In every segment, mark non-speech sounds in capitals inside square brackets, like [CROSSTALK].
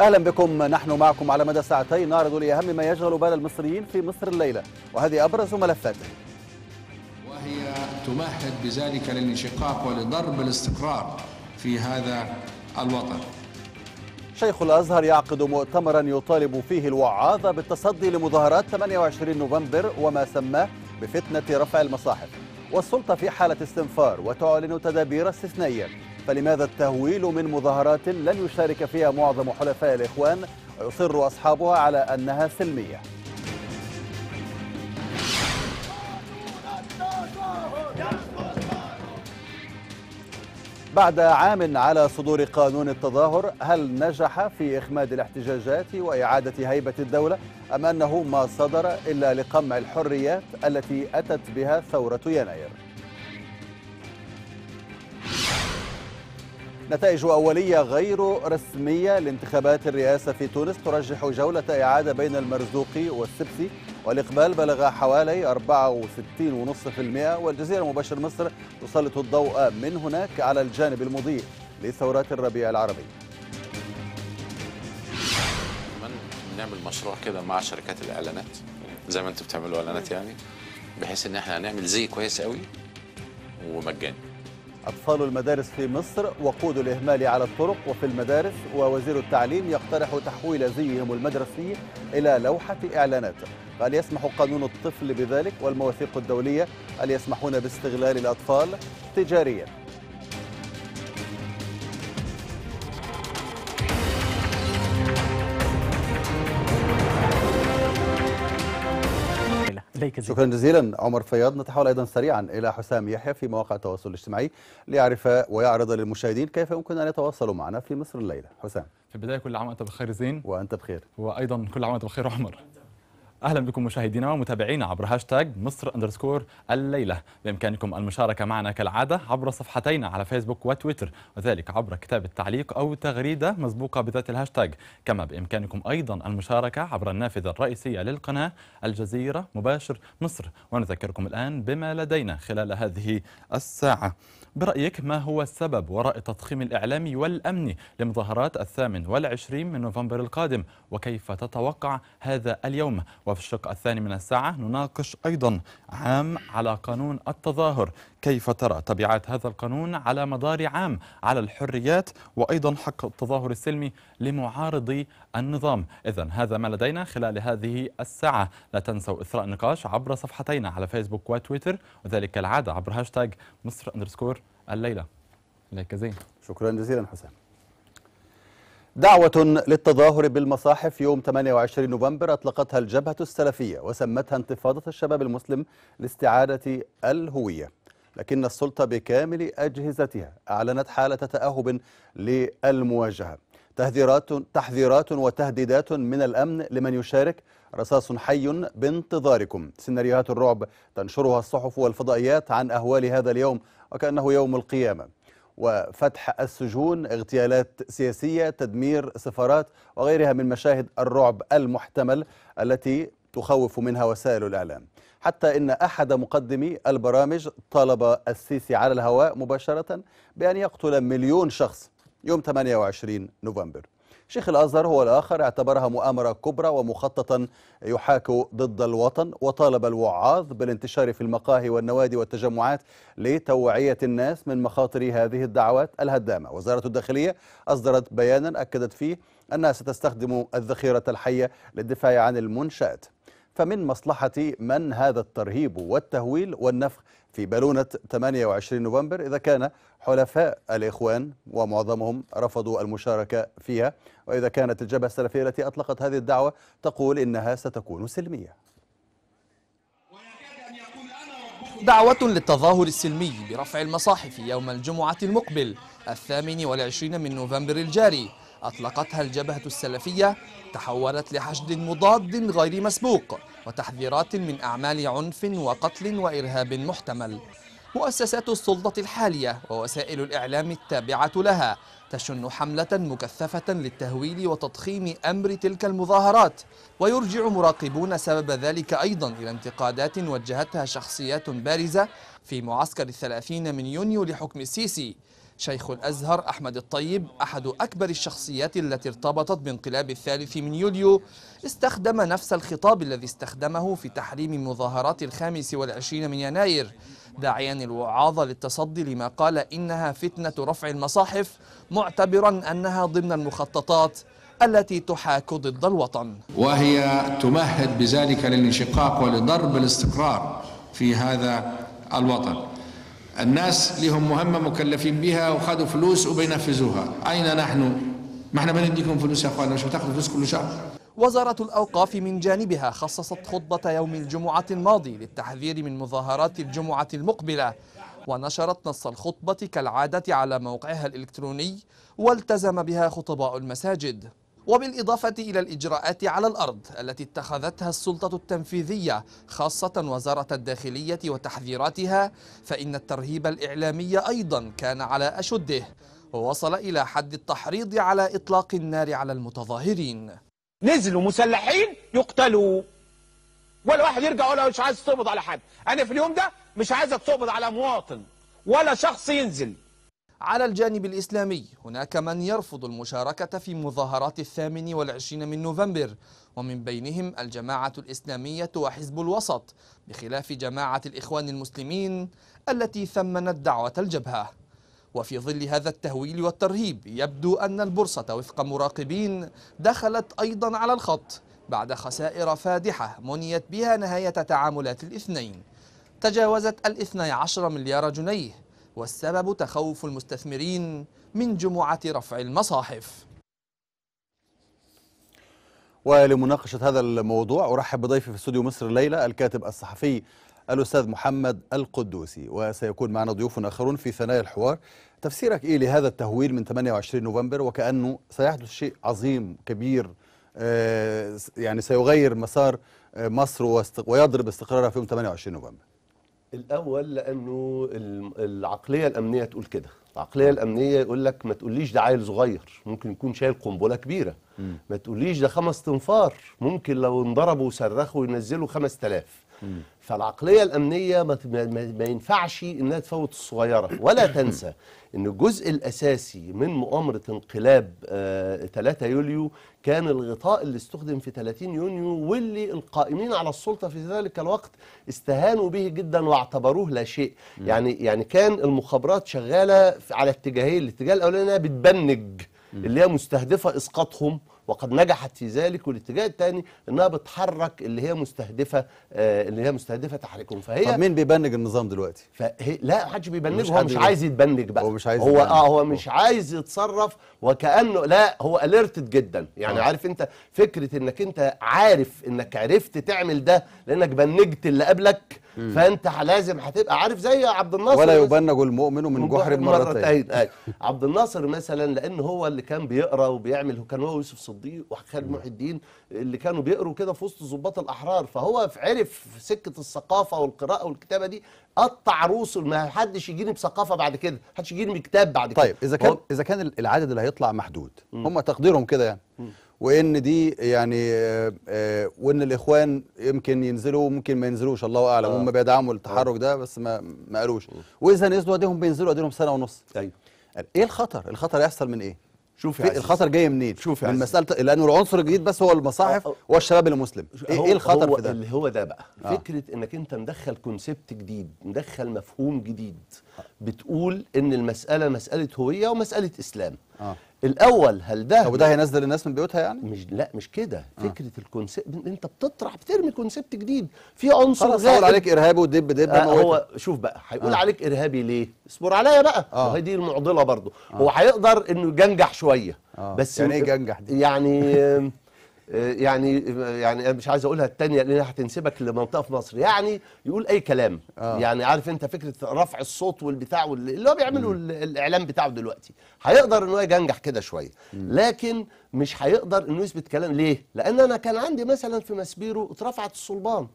أهلا بكم. نحن معكم على مدى ساعتين نعرض لأهم ما يشغل بال المصريين في مصر الليلة وهذه أبرز ملفاته وهي تمهد بذلك للانشقاق ولضرب الاستقرار في هذا الوطن. شيخ الأزهر يعقد مؤتمرا يطالب فيه الوعاظ بالتصدي لمظاهرات 28 نوفمبر وما سماه بفتنة رفع المصاحف. والسلطة في حالة استنفار وتعلن تدابير استثنائية. فلماذا التهويل من مظاهرات لن يشارك فيها معظم حلفاء الإخوان؟ ويصر أصحابها على أنها سلمية. بعد عام على صدور قانون التظاهر هل نجح في إخماد الاحتجاجات وإعادة هيبة الدولة؟ أم أنه ما صدر إلا لقمع الحريات التي أتت بها ثورة يناير. نتائج أولية غير رسمية لانتخابات الرئاسة في تونس ترجح جولة إعادة بين المرزوقي والسبسي والإقبال بلغ حوالي 64.5% والجزيرة مباشر مصر تسلط الضوء من هناك على الجانب المضيء لثورات الربيع العربي. كمان نعمل مشروع كده مع شركات الإعلانات زي ما أنتوا بتعملوا إعلانات يعني بحيث إن إحنا هنعمل زي كويس قوي ومجاني. أطفال المدارس في مصر وقود الإهمال على الطرق وفي المدارس ووزير التعليم يقترح تحويل زيهم المدرسي إلى لوحة إعلانات. هل يسمح قانون الطفل بذلك والمواثيق الدولية هل يسمحون باستغلال الأطفال تجارياً. شكرا جزيلا. عمر فياض نتحول أيضا سريعا إلى حسام يحيى في مواقع التواصل الاجتماعي ليعرف ويعرض للمشاهدين كيف يمكن أن يتواصلوا معنا في مصر الليلة. حسام. في البداية كل عام وأنت بخير زين. وأنت بخير. وأيضا كل عام وأنت بخير عمر. أهلا بكم مشاهدينا ومتابعينا عبر هاشتاج مصر underscore الليلة. بإمكانكم المشاركة معنا كالعادة عبر صفحتينا على فيسبوك وتويتر وذلك عبر كتابه تعليق أو تغريدة مسبوقة بذات الهاشتاج كما بإمكانكم أيضا المشاركة عبر النافذة الرئيسية للقناة الجزيرة مباشر مصر. ونذكركم الآن بما لدينا خلال هذه الساعة. برأيك ما هو السبب وراء التضخيم الإعلامي والأمني لمظاهرات الثامن والعشرين من نوفمبر القادم؟ وكيف تتوقع هذا اليوم؟ وفي الشق الثاني من الساعة نناقش أيضا عام على قانون التظاهر. كيف ترى تبعات هذا القانون على مدار عام على الحريات وأيضا حق التظاهر السلمي لمعارضي النظام. إذا هذا ما لدينا خلال هذه الساعة. لا تنسوا إثراء النقاش عبر صفحتينا على فيسبوك وتويتر وذلك كالعادة عبر هاشتاج مصر underscore الليلة. إليك زين. شكرا جزيلا حسام. دعوة للتظاهر بالمصاحف يوم 28 نوفمبر أطلقتها الجبهة السلفية وسمتها انتفاضة الشباب المسلم لاستعادة الهوية. لكن السلطة بكامل أجهزتها أعلنت حالة تأهب للمواجهة. تحذيرات تحذيرات وتهديدات من الأمن لمن يشارك رصاص حي بانتظاركم. سيناريوهات الرعب تنشرها الصحف والفضائيات عن أهوال هذا اليوم وكأنه يوم القيامة. وفتح السجون اغتيالات سياسية تدمير سفارات وغيرها من مشاهد الرعب المحتمل التي تخوف منها وسائل الإعلام. حتى إن أحد مقدمي البرامج طالب السيسي على الهواء مباشرة بأن يقتل مليون شخص يوم 28 نوفمبر. شيخ الأزهر هو الآخر اعتبرها مؤامرة كبرى ومخططا يحاك ضد الوطن وطالب الوعاظ بالانتشار في المقاهي والنوادي والتجمعات لتوعية الناس من مخاطر هذه الدعوات الهدامة. وزارة الداخلية أصدرت بيانا أكدت فيه أنها ستستخدم الذخيرة الحية للدفاع عن المنشآت. فمن مصلحة من هذا الترهيب والتهويل والنفخ في بالونة 28 نوفمبر إذا كان حلفاء الإخوان ومعظمهم رفضوا المشاركة فيها وإذا كانت الجبهة السلفية التي أطلقت هذه الدعوة تقول إنها ستكون سلمية. دعوة للتظاهر السلمي برفع المصاحف يوم الجمعة المقبل الثامن والعشرين من نوفمبر الجاري. أطلقتها الجبهة السلفية تحولت لحشد مضاد غير مسبوق. وتحذيرات من أعمال عنف وقتل وإرهاب محتمل. مؤسسات السلطة الحالية ووسائل الإعلام التابعة لها تشن حملة مكثفة للتهويل وتضخيم أمر تلك المظاهرات. ويرجع مراقبون سبب ذلك أيضا إلى انتقادات وجهتها شخصيات بارزة في معسكر الثلاثين من يونيو لحكم السيسي. شيخ الأزهر أحمد الطيب أحد أكبر الشخصيات التي ارتبطت بانقلاب الثالث من يوليو استخدم نفس الخطاب الذي استخدمه في تحريم مظاهرات الخامس والعشرين من يناير داعيا الوعاظ للتصدي لما قال إنها فتنة رفع المصاحف معتبرا أنها ضمن المخططات التي تحاك ضد الوطن. وهي تمهد بذلك للانشقاق ولضرب الاستقرار في هذا الوطن. الناس لهم مهمة مكلفين بها وخدوا فلوس وبينفذوها. أين نحن؟ ما إحنا بنديكم فلوس يا اخوانا مش بتاخدوا فلوس كل شهر؟ وزارة الأوقاف من جانبها خصصت خطبة يوم الجمعة الماضي للتحذير من مظاهرات الجمعة المقبلة ونشرت نص الخطبة كالعادة على موقعها الإلكتروني والتزم بها خطباء المساجد. وبالإضافة إلى الإجراءات على الأرض التي اتخذتها السلطة التنفيذية خاصة وزارة الداخلية وتحذيراتها فإن الترهيب الإعلامي أيضا كان على أشده. ووصل إلى حد التحريض على إطلاق النار على المتظاهرين. نزلوا مسلحين يقتلوا. ولا واحد يرجع أنا مش عايز تقبض على حد. أنا في اليوم ده مش عايزك تقبض على مواطن ولا شخص ينزل. على الجانب الإسلامي هناك من يرفض المشاركة في مظاهرات الثامن والعشرين من نوفمبر ومن بينهم الجماعة الإسلامية وحزب الوسط بخلاف جماعة الإخوان المسلمين التي ثمنت دعوة الجبهة. وفي ظل هذا التهويل والترهيب يبدو أن البورصة وفق مراقبين دخلت أيضا على الخط بعد خسائر فادحة منيت بها نهاية تعاملات الاثنين. تجاوزت الاثني عشر مليار جنيه والسبب تخوف المستثمرين من جمعة رفع المصاحف. ولمناقشة هذا الموضوع أرحب بضيفي في استوديو مصر الليلة الكاتب الصحفي الأستاذ محمد القدوسي وسيكون معنا ضيوف آخرون في ثنايا الحوار. تفسيرك إيه لهذا التهويل من 28 نوفمبر؟ وكأنه سيحدث شيء عظيم كبير آه، يعني سيغير مسار آه، مصر ويضرب استقرارها في يوم 28 نوفمبر. الأول لأنه ال- العقلية الأمنية تقول كده. العقلية الأمنية يقول لك ما تقوليش ده عيل صغير ممكن يكون شايل قنبلة كبيرة. ما تقوليش ده خمس تنفار ممكن لو انضربوا وصرخوا ينزلوا 5000 فالعقلية الأمنية ما, ما, ينفعش إنها تفوت الصغيرة. ولا تنسى إن الجزء الأساسي من مؤامرة انقلاب آه 3 يوليو كان الغطاء اللي استخدم في 30 يونيو واللي القائمين على السلطة في ذلك الوقت استهانوا به جدا واعتبروه لا شيء. يعني يعني كان المخابرات شغالة على اتجاهين. الاتجاه الأولاني بتبنج اللي هي مستهدفة إسقاطهم وقد نجحت في ذلك والاتجاه الثاني إنها بتحرك اللي هي مستهدفة آه اللي هي مستهدفة تحريكهم فهي طب مين بيبنج النظام دلوقتي؟ فهي لا محدش بيبنج مش هو مش. عايز يتبنج بقى هو مش عايز هو. آه هو مش عايز يتصرف وكأنه لا هو اليرتد جدا يعني. آه. عارف أنت فكرة إنك أنت عارف إنك عرفت تعمل ده لأنك بنجت اللي قبلك فانت لازم هتبقى عارف زي عبد الناصر ولا. يبنج المؤمن من جحر مرتين. أي. عبد الناصر مثلا لأن هو اللي كان بيقرأ وبيعمل هو كان هو يوسف صديق وخالد محي الدين اللي كانوا بيقروا كده في وسط ضباط الأحرار. فهو في- عرف سكة الثقافة والقراءة والكتابة دي قطع روسه ما حدش يجيني بثقافة بعد كده. ما حدش يجيني بكتاب بعد كده. طيب إذا كان إذا كان العدد اللي هيطلع محدود هم تقديرهم كده يعني. وإن دي يعني آه، آه، وإن الإخوان يمكن ينزلوا وممكن ما ينزلوش الله أعلم. آه. هم بيدعموا التحرك ده بس ما ما قالوش. وإذا نزلوا اديهم بينزلوا اديهم سنة ونص. أيوه. إيه الخطر؟ الخطر يحصل من إيه؟ شوف يا. الخطر جاي منين؟ شوف من. مسألة لأنه العنصر الجديد بس هو المصاحف آه، آه. والشباب المسلم. إيه, إيه الخطر هو في ده؟ اللي هو ده بقى. آه. فكرة إنك أنت مدخل concept جديد مدخل مفهوم جديد بتقول إن المسألة مسألة هوية ومسألة إسلام. آه. الأول هل ده طب وده هينزل الناس من بيوتها يعني مش لا مش كده فكرة ال concept أنت بتطرح بترمي concept جديد في عنصر خلاص غائب. عليك إرهابي ودب دب آه. هو شوف بقى هيقول آه. آه. عليك إرهابي ليه اصبر عليا بقى آه. آه. هي دي المعضلة برضه آه. هو هيقدر إنه يجنجح شوية آه. بس يعني إيه جنجح دي؟ يعني آه، يعني يعني أنا مش عايز أقولها الثانية لأنها هتنسبك لمنطقة في مصر. يعني يقول أي كلام. آه. آه. يعني عارف أنت فكرة رفع الصوت والبتاع وال- اللي هو بيعمله ال- الإعلام بتاعه دلوقتي. هيقدر إن هو يجنجح كده شوية. لكن مش هيقدر إنه يثبت كلام. ليه؟ لأن أنا كان عندي مثلا في مسبيرو اترفعت الصلبان.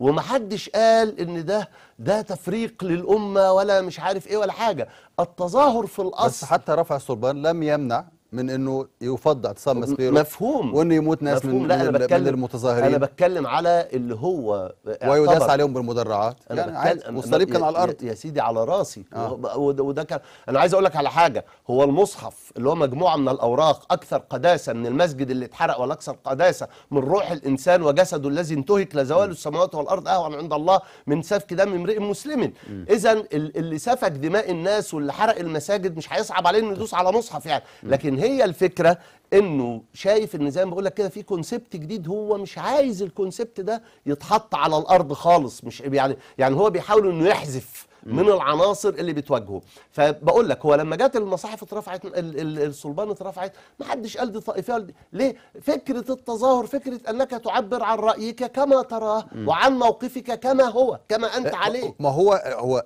ومحدش قال إن ده ده تفريق للأمة ولا مش عارف إيه ولا حاجة. التظاهر في بس الاصل حتى رفع الصلبان لم يمنع من إنه يفض اعتصام ماسبيرو مفهوم. وإنه يموت ناس من, مفهوم لا من, أنا ال- بتكلم من المتظاهرين. أنا بتكلم على اللي هو ويداس عليهم بالمدرعات. أنا يعني بتكلم والصليب كان على الأرض. يا, سيدي على راسي. آه. وده- كان أنا عايز أقول لك على حاجة. هو المصحف اللي هو مجموعة من الأوراق أكثر قداسة من المسجد اللي اتحرق ولا أكثر قداسة من روح الإنسان وجسده الذي انتهك لزوال السماوات والأرض اهون عند الله من سفك دم امرئ مسلم. اذا ال- اللي سفك دماء الناس واللي حرق المساجد مش هيصعب عليه إنه يدوس على مصحف يعني. لكن هي الفكرة إنه شايف إن زي ما بقول لك كده في concept جديد هو مش عايز ال concept ده يتحط على الأرض خالص مش يعني يعني هو بيحاول إنه يحذف من العناصر اللي بتواجهه. فبقول لك هو لما جت المصاحف اترفعت ال- ال- الصلبان اترفعت ما حدش قال دي طائفيه ليه؟ فكرة التظاهر فكرة أنك تعبر عن رأيك كما تراه وعن موقفك كما هو كما أنت عليه. ما هو هو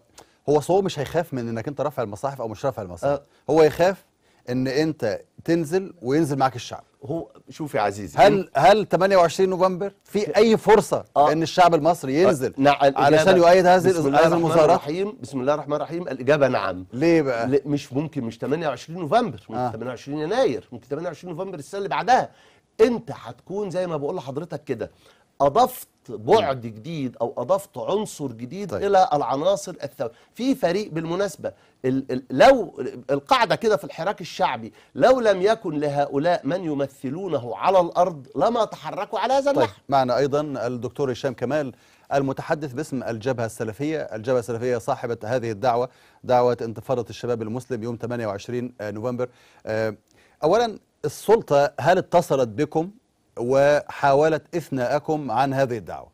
هو صو مش هيخاف من إنك أنت رافع المصاحف أو مش رافع المصاحف. آه. هو يخاف إن أنت تنزل وينزل معك الشعب. هو شوف يا عزيزي هل هل 28 نوفمبر في أي فرصة آه. إن الشعب المصري ينزل؟ نعم علشان يؤيد هذه بسم الله هذه الرحمن المظاهرات؟ الرحيم بسم الله الرحمن الرحيم الإجابة نعم. ليه بقى؟ مش ممكن مش 28 نوفمبر ممكن آه. 28 يناير ممكن 28 نوفمبر السنة اللي بعدها. أنت هتكون زي ما بقول لحضرتك كده أضفت بعد جديد أو أضفت عنصر جديد طيب. طيب. إلى العناصر الثوريه في فريق بالمناسبة ال ال لو القاعدة كده في الحراك الشعبي لو لم يكن لهؤلاء من يمثلونه على الأرض لما تحركوا على هذا طيب النحو معنا أيضا الدكتور هشام كمال المتحدث باسم الجبهة السلفية، الجبهة السلفية صاحبة هذه الدعوة دعوة انتفاضة الشباب المسلم يوم 28 نوفمبر. آه، اولا السلطة هل اتصلت بكم وحاولت إثناءكم عن هذه الدعوة؟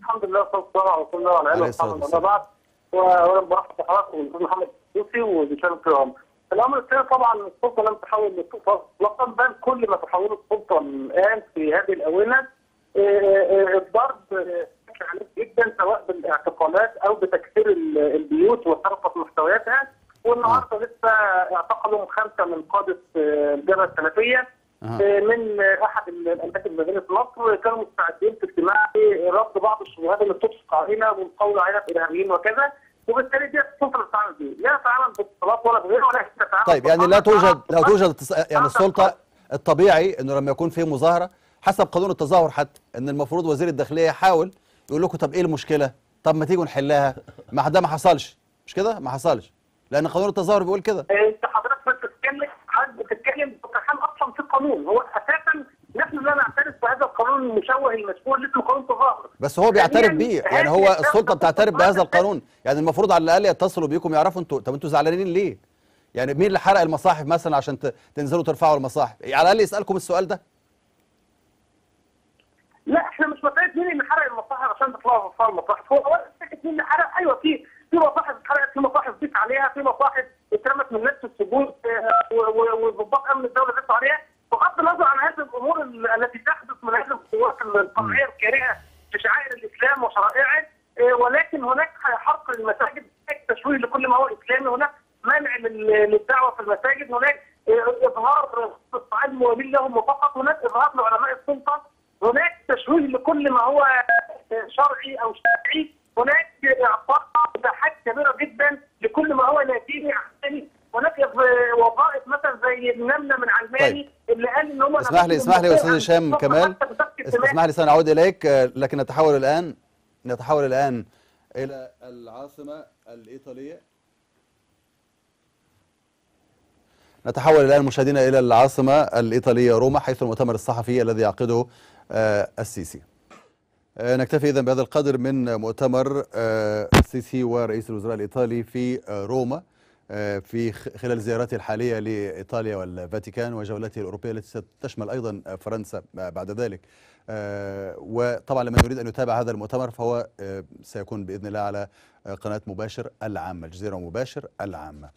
الحمد لله والصلاه والسلام على رسول الله وعلى الصلاة وصحبه بعد محمد السوسي الكرام. الأمر الثاني طبعا السلطة لم تحول للسلطة اطلاقا بل كل ما تحوله السلطة الآن في هذه الأونة آه، آه، الضرب آه، عنيف جدا سواء بالاعتقالات أو بتكسير ال- البيوت وسرقه محتوياتها والنهارده لسه اعتقلوا خمسة من قادة آه، الجبهة السلفية أها. من أحد الاماكن مدينه مصر كانوا مستعدين في اجتماع رفض بعض الشبهات اللي بتطلق علينا والقول علينا بارهابيين وكذا وبالتالي دي السلطه اللي بتتعامل بيه لا تتعامل باتصالات ولا بغيره ولا تتعامل طيب يعني لا. توجد لا توجد يعني السلطة الطبيعي إنه لما يكون في مظاهرة حسب قانون التظاهر حتى إن المفروض وزير الداخلية يحاول يقول لكم طب إيه المشكلة؟ طب ما تيجوا نحلها ما ده ما حصلش مش كده؟ ما حصلش لأن قانون التظاهر بيقول كده. أنت حضرتك بتتكلم حد بتتكلم بتحام أصلا في القانون. هو أساسا نحن لا نعترف بهذا القانون المشوه المشهور اللي اسمه قانون تظاهر بس هو بيعترف بيه. يعني هو السلطة بتعترف بهذا القانون. يعني المفروض على الأقل يتصلوا بيكم يعرفوا أنتوا طب أنتوا زعلانين ليه؟ يعني مين اللي حرق المصاحف مثلا عشان تنزلوا ترفعوا المصاحف؟ على الأقل يسألكم السؤال ده. لا إحنا مش مساله مين اللي حرق المصاحف عشان تطلعوا في المصاحف. هو ولا فكره مين اللي حرق؟ أيوه في في مصاحف اتحرقت في مصاحف ضيف عليها في مصاحف اترمت من نفس السجون آه، وضباط أمن الدولة دفعوا عليها. بغض النظر عن هذه الأمور ال- التي تحدث من هذه القوات القمعيه الكارهة في شعائر الإسلام وشرائعه آه، ولكن هناك حرق للمساجد هناك تشويه لكل ما هو إسلامي هناك منع لل- للدعوة في المساجد هناك آه، إظهار استطاعات الموالين لهم فقط هناك إظهار لعلماء السلطة هناك تشويه لكل ما هو شرعي أو شرعي. هناك مساحات كبيرة جدا لكل ما هو لاتيني عسكري هناك وظائف مثلا زي النملة من علماني اللي قال إن هم اسمح لي اسمح لي أستاذ هشام كمال اس- اسمح لي سنعود إليك. لكن نتحول الآن نتحول الآن إلى العاصمة الإيطالية. نتحول الآن مشاهدينا إلى العاصمة الإيطالية روما حيث المؤتمر الصحفي الذي يعقده آه، السيسي. نكتفي اذا بهذا القدر من مؤتمر آه، السيسي ورئيس الوزراء الإيطالي في آه، روما آه، في خلال زيارته الحالية لإيطاليا والفاتيكان وجولته الأوروبية التي ستشمل أيضا آه، فرنسا بعد ذلك. آه، وطبعا لمن يريد أن يتابع هذا المؤتمر فهو آه، سيكون بإذن الله على آه، قناة مباشر العامة الجزيره مباشر العامة.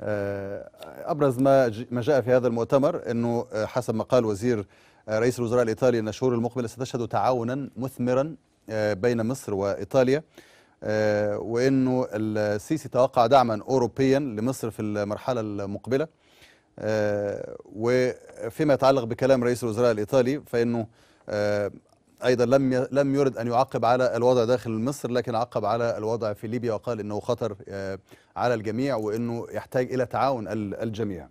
آه، أبرز ما جاء في هذا المؤتمر آه، حسب ما قال وزير آه، رئيس الوزراء الإيطالي إن الشهور المقبلة ستشهد تعاونا مثمرا آه، بين مصر وإيطاليا آه، وإنه السيسي توقع دعما اوروبيا لمصر في المرحلة المقبلة آه، وفيما يتعلق بكلام رئيس الوزراء الإيطالي فإنه آه، أيضا لم لم يرد أن يعقب على الوضع داخل مصر لكن عقب على الوضع في ليبيا وقال إنه خطر على الجميع وإنه يحتاج إلى تعاون ال- الجميع.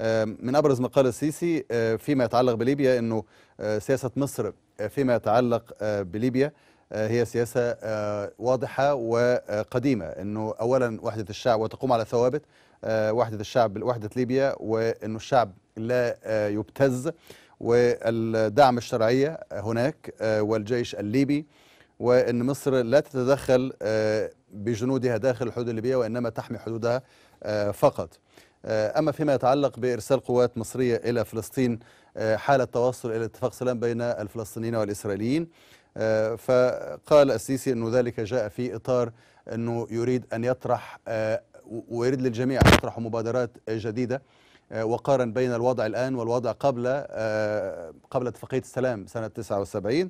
آه، من أبرز ما قال السيسي آه، فيما يتعلق بليبيا إنه آه، سياسة مصر فيما يتعلق بليبيا هي سياسة واضحة وقديمة إنه اولا وحدة الشعب وتقوم على ثوابت وحدة الشعب وحدة ليبيا وإنه الشعب لا يبتز والدعم الشرعية هناك والجيش الليبي وإن مصر لا تتدخل بجنودها داخل الحدود الليبية وإنما تحمي حدودها فقط. آه، أما فيما يتعلق بإرسال قوات مصرية إلى فلسطين آه، حال التوصل إلى اتفاق سلام بين الفلسطينيين والإسرائيليين. آه، فقال السيسي إنه ذلك جاء في إطار إنه يريد أن يطرح ويريد للجميع أن يطرحوا مبادرات جديدة آه، وقارن بين الوضع الآن والوضع قبل قبل اتفاقية السلام سنة 79 آه،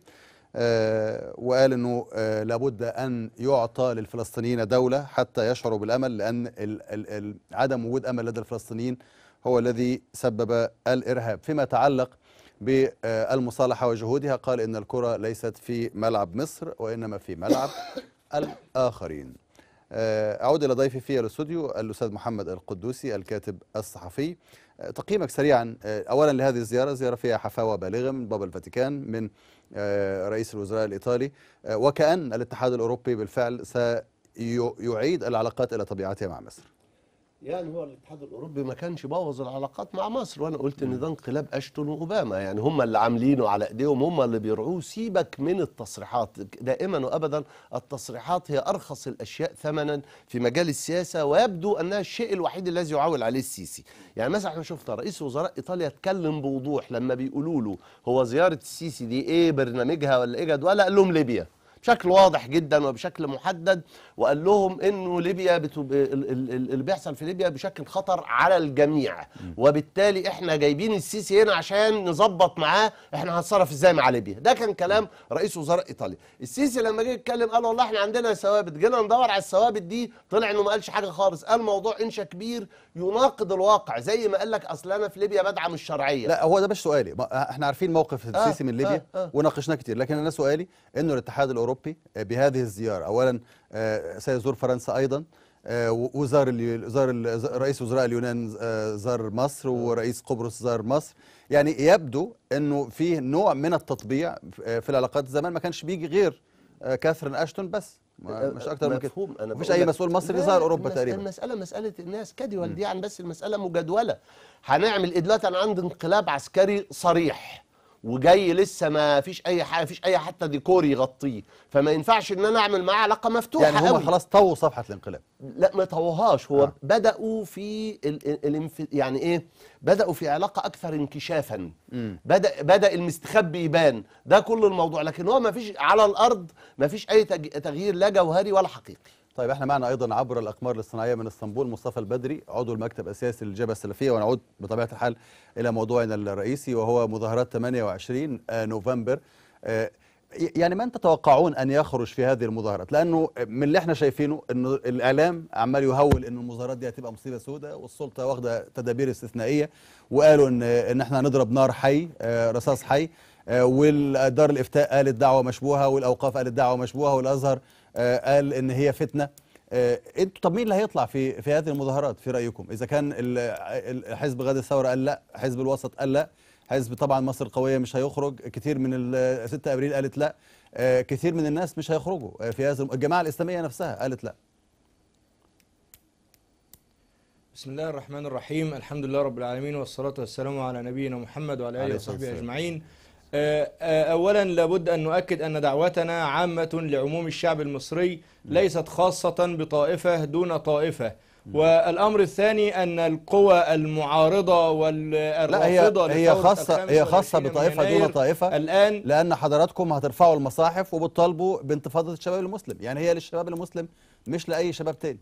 وقال إنه آه، لابد أن يعطى للفلسطينيين دولة حتى يشعروا بالأمل لأن عدم وجود أمل لدى الفلسطينيين هو الذي سبب الإرهاب. فيما يتعلق بالمصالحة وجهودها قال إن الكرة ليست في ملعب مصر وإنما في ملعب [COUGHS] الآخرين. آه، أعود إلى ضيفي في الاستوديو الأستاذ محمد القدوسي الكاتب الصحفي. آه، تقييمك سريعا آه، اولا لهذه الزيارة زيارة فيها حفاوة بالغة من بابا الفاتيكان من آه، رئيس الوزراء الإيطالي آه، وكأن الاتحاد الأوروبي بالفعل سيعيد العلاقات إلى طبيعتها مع مصر. يعني هو الاتحاد الأوروبي ما كانش بوظ العلاقات مع مصر وأنا قلت إن ده انقلاب أشتون وأوباما. يعني هم اللي عاملينه على إيديهم هم اللي بيرعوه. سيبك من التصريحات. دائما وابدا التصريحات هي أرخص الأشياء ثمنا في مجال السياسة ويبدو أنها الشيء الوحيد الذي يعول عليه السيسي. يعني مثلا إحنا شفنا رئيس وزراء إيطاليا اتكلم بوضوح لما بيقولوا له هو زيارة السيسي دي إيه برنامجها ولا إيه جدولها قال لهم ليبيا. بشكل واضح جدا وبشكل محدد وقال لهم إنه ليبيا ال- اللي بيحصل في ليبيا بشكل خطر على الجميع. وبالتالي إحنا جايبين السيسي هنا عشان نظبط معاه إحنا هنتصرف إزاي مع ليبيا. ده كان كلام رئيس وزراء إيطاليا. السيسي لما جه يتكلم قال والله إحنا عندنا ثوابت جينا ندور على الثوابت دي طلع إنه ما قالش حاجة خالص. قال موضوع إنشا كبير يناقض الواقع زي ما قال لك أصل أنا في ليبيا بدعم الشرعية. لا هو ده مش سؤالي. إحنا عارفين موقف السيسي من ليبيا آه، آه. وناقشناه كتير. لكن أنا سؤالي إنه الاتحاد الأوروبي آه، بهذه الزيارة. اولا آه، سيزور فرنسا أيضا آه، وزار زار رئيس وزراء اليونان زار مصر ورئيس قبرص زار مصر. يعني يبدو إنه فيه نوع من التطبيع في العلاقات زمان ما كانش بيجي غير كاثرين أشتون بس. مش أكتر من كده. مفيش أي مسؤول مصري زار أوروبا تقريبا. المساله مسألة الناس. كدول دي عن بس المسألة مجدولة. هنعمل أنا عندي انقلاب عسكري صريح. وجاي لسه ما فيش أي حاجة فيش أي حتى ديكور يغطيه. فما ينفعش إن أنا أعمل معاه علاقة مفتوحة يعني هم. خلاص طووا صفحة الانقلاب. لا ما طوهاش. هو آه. بدأوا في ال ال الانف... يعني إيه؟ بدأوا في علاقة أكثر انكشافا. بدأ بدأ المستخبي يبان. ده كل الموضوع. لكن هو ما فيش على الأرض ما فيش أي. تغيير لا جوهري ولا حقيقي. طيب إحنا معنا أيضا عبر الأقمار الاصطناعية من إسطنبول مصطفى البدري عضو المكتب السياسي للجبهة السلفية ونعود بطبيعة الحال إلى موضوعنا الرئيسي وهو مظاهرات 28 آه، نوفمبر. آه، يعني من تتوقعون أن يخرج في هذه المظاهرات؟ لأنه من اللي إحنا شايفينه إنه الإعلام عمال يهول ان المظاهرات دي هتبقى مصيبة سوداء والسلطة واخدة تدابير استثنائية وقالوا إن إن إحنا هنضرب نار حي آه، رصاص حي والدار الإفتاء قالت دعوة مشبوهة والأوقاف قالت دعوة مشبوهة والأزهر قال إن هي فتنة. آه، أنتوا طب مين اللي هيطلع في في هذه المظاهرات في رأيكم؟ إذا كان حزب غد الثورة قال لا حزب الوسط قال لا حزب طبعا مصر القوية مش هيخرج كتير من ال 6 أبريل قالت لا. آه، كثير من الناس مش هيخرجوا آه، في هذا الجماعة الإسلامية نفسها قالت لا. بسم الله الرحمن الرحيم. الحمد لله رب العالمين والصلاة والسلام على نبينا محمد وعلى عليه وصحبه آه، آه، أولا لابد أن نؤكد أن دعوتنا عامة لعموم الشعب المصري ليست خاصة بطائفة دون طائفة. والأمر الثاني أن القوى المعارضة لا هي والرافضة هي الخامس هي من بطائفة دون طائفة الآن لأن حضراتكم هترفعوا المصاحف وبتطالبوا بانتفاضة الشباب المسلم. يعني هي للشباب المسلم مش لأي شباب تاني.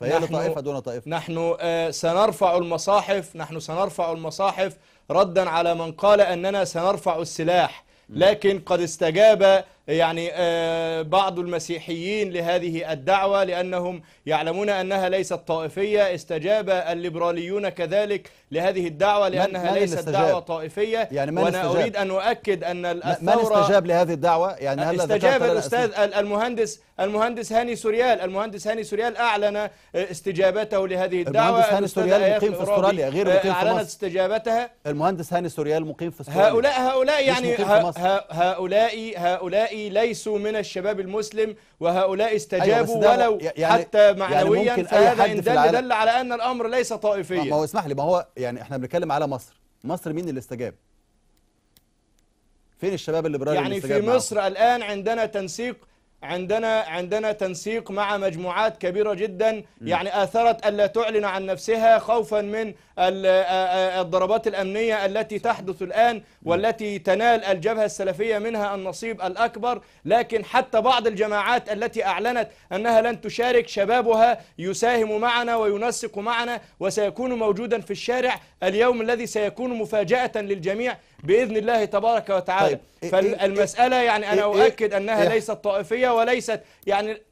فهي نحن- لطائفة دون طائفة. نحن آه، سنرفع المصاحف نحن سنرفع المصاحف ردا على من قال أننا سنرفع السلاح لكن قد استجاب يعني آه، بعض المسيحيين لهذه الدعوة لأنهم يعلمون أنها ليست طائفية استجاب الليبراليون كذلك لهذه الدعوة لأنها من ليست؟ دعوة طائفية يعني من وأنا استجاب؟ أريد أن أؤكد أن من الثورة استجاب لهذه الدعوة يعني هل استجاب لنا الاستاذ ال- المهندس المهندس هاني سوريال المهندس هاني سوريال أعلن استجابته لهذه الدعوة المهندس هاني سوريال مقيم في العرابي، أستراليا، غير مقيم في أعلنت مصر. استجابتها المهندس هاني سوريال مقيم في استراليا هؤلاء هؤلاء يعني مقيم في ه- مصر. ه- هؤلاء هؤلاء ليسوا من الشباب المسلم وهؤلاء استجابوا بس ده ولو يعني- حتى يعني معنويا. أي فهذا إن في دل دل على أن الأمر ليس ما طائفيا هو اسمح لي ما هو يعني إحنا بنتكلم على مصر. مصر مين اللي استجاب؟ فين الشباب الليبرالي اللي يعني في استجاب معاكم؟ مصر الآن عندنا تنسيق عندنا عندنا تنسيق مع مجموعات كبيرة جدا يعني آثرت ألا تعلن عن نفسها خوفا من الضربات الأمنية التي تحدث الآن والتي تنال الجبهة السلفية منها النصيب الأكبر. لكن حتى بعض الجماعات التي أعلنت أنها لن تشارك شبابها يساهم معنا وينسق معنا وسيكون موجودا في الشارع. اليوم الذي سيكون مفاجأة للجميع بإذن الله تبارك وتعالى. طيب، إيه- إيه- يعني إيه- إيه- أؤكد أنها إيه- ليست طائفية وليست يعني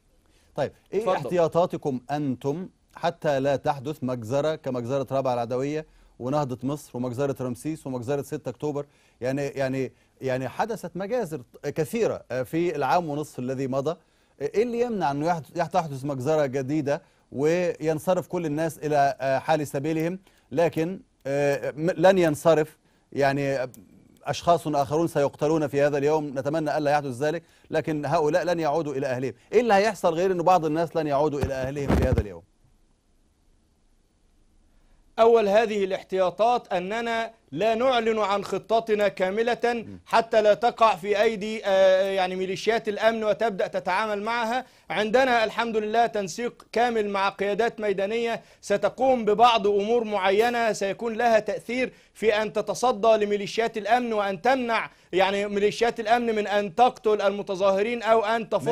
طيب إيه اتفضل. احتياطاتكم أنتم حتى لا تحدث مجزرة كمجزرة رابعه العدوية ونهضة مصر ومجزرة رمسيس ومجزرة 6 أكتوبر؟ يعني يعني يعني حدثت مجازر كثيرة في العام ونصف الذي مضى. إيه اللي يمنع انه يحدث تحدث مجزرة جديدة وينصرف كل الناس إلى حال سبيلهم؟ لكن آه، لن ينصرف يعني أشخاص آخرون سيقتلون في هذا اليوم نتمنى ألا يحدث ذلك لكن هؤلاء لن يعودوا إلى أهلهم إيه اللي هيحصل غير أن بعض الناس لن يعودوا إلى أهلهم في هذا اليوم؟ أول هذه الاحتياطات أننا لا نعلن عن خطتنا كاملة حتى لا تقع في أيدي آه، يعني ميليشيات الأمن وتبدأ تتعامل معها. عندنا الحمد لله تنسيق كامل مع قيادات ميدانية. ستقوم ببعض أمور معينة. سيكون لها تأثير في أن تتصدى لميليشيات الأمن وأن تمنع يعني ميليشيات الأمن من أن تقتل المتظاهرين أو أن تفض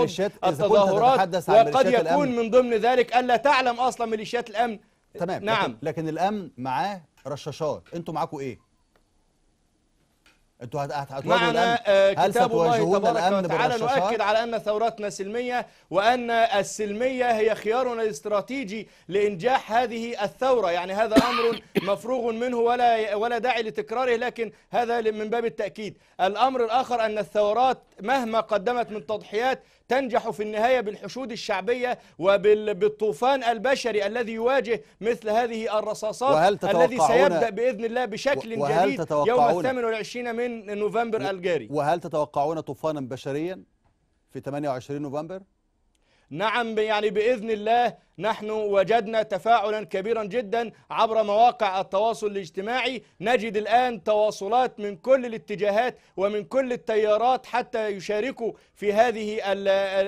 التظاهرات. وقد يكون. من ضمن ذلك ألا تعلم أصلا ميليشيات الأمن. تمام نعم لكن, لكن الأمن معاه رشاشات أنتوا معاكم؟ أنتوا هت- هت- هتواجهوا معنا الأمن؟ آه، هل كتاب الله تبارك وتعالى بالرشاشات؟ نؤكد على أن ثورتنا سلمية وأن السلمية هي خيارنا الاستراتيجي لإنجاح هذه الثورة يعني هذا أمر [COUGHS] مفروغ منه ولا ولا داعي لتكراره لكن هذا من باب التأكيد الأمر الآخر أن الثورات مهما قدمت من تضحيات تنجح في النهاية بالحشود الشعبية وبالطوفان البشري الذي يواجه مثل هذه الرصاصات وهل الذي سيبدأ بإذن الله بشكل وهل جديد يوم الثامن والعشرين من نوفمبر الجاري وهل تتوقعون طوفانا بشريا في 28 نوفمبر؟ نعم يعني بإذن الله نحن وجدنا تفاعلا كبيرا جدا عبر مواقع التواصل الاجتماعي. نجد الآن تواصلات من كل الاتجاهات ومن كل التيارات حتى يشاركوا في هذه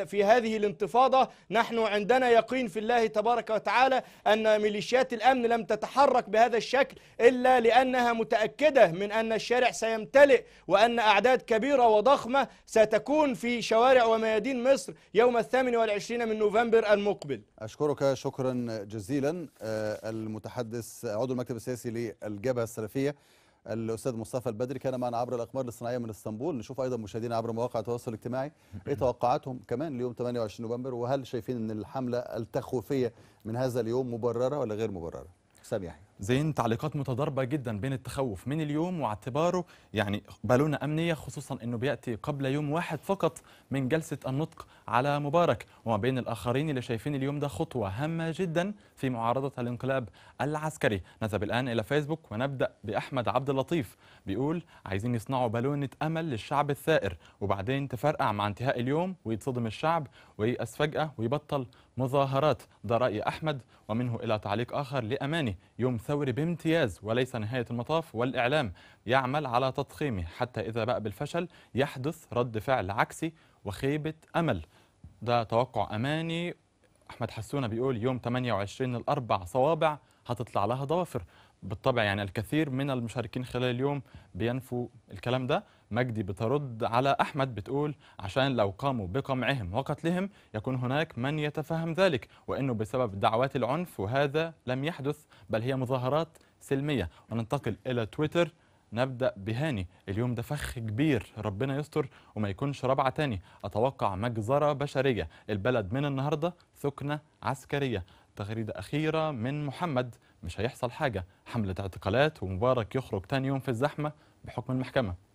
في هذه الانتفاضة. نحن عندنا يقين في الله تبارك وتعالى أن ميليشيات الأمن لم تتحرك بهذا الشكل إلا لأنها متأكدة من أن الشارع سيمتلئ وأن أعداد كبيرة وضخمة ستكون في شوارع وميادين مصر يوم الثامن والعشرين من نوفمبر المقبل. أشكرك شكرا جزيلا. آه، المتحدث عضو المكتب السياسي للجبهة السلفية الأستاذ مصطفى البدري كان معنا عبر الأقمار الاصطناعية من إسطنبول. نشوف أيضا مشاهدينا عبر مواقع التواصل الاجتماعي. [CLEARS THROAT] إيه توقعاتهم كمان ليوم 28 نوفمبر وهل شايفين أن الحملة التخويفية من هذا اليوم مبررة ولا غير مبررة؟ حسام يحيى زين تعليقات متضاربة جدا بين التخوف من اليوم واعتباره يعني بالونة أمنية خصوصا أنه بيأتي قبل يوم واحد فقط من جلسة النطق على مبارك. وما بين الآخرين اللي شايفين اليوم ده خطوة هامة جدا في معارضة الانقلاب العسكري. نذهب الآن إلى فيسبوك ونبدأ بأحمد عبد اللطيف. بيقول عايزين يصنعوا بالونة أمل للشعب الثائر وبعدين تفرقع مع انتهاء اليوم ويتصدم الشعب وييأس فجأة ويبطل مظاهرات. ده رأي أحمد ومنه إلى تعليق آخر لأماني. يوم ثوري بامتياز وليس نهاية المطاف والإعلام يعمل على تضخيمه حتى إذا بقى بالفشل يحدث رد فعل عكسي وخيبة أمل. ده توقع أماني أحمد حسونة بيقول يوم 28 الأربع صوابع هتطلع لها ضوافر. بالطبع يعني الكثير من المشاركين خلال اليوم بينفوا الكلام ده. مجدي بترد على أحمد بتقول عشان لو قاموا بقمعهم وقتلهم يكون هناك من يتفهم ذلك وأنه بسبب دعوات العنف وهذا لم يحدث بل هي مظاهرات سلمية. وننتقل إلى تويتر. نبدأ بهاني. اليوم ده فخ كبير ربنا يستر وما يكونش رابعة تاني. أتوقع مجزرة بشرية. البلد من النهاردة؟ ثكنة عسكرية. تغريدة أخيرة من محمد. مش هيحصل حاجة. حملة اعتقالات ومبارك يخرج تاني يوم في الزحمة بحكم المحكمة.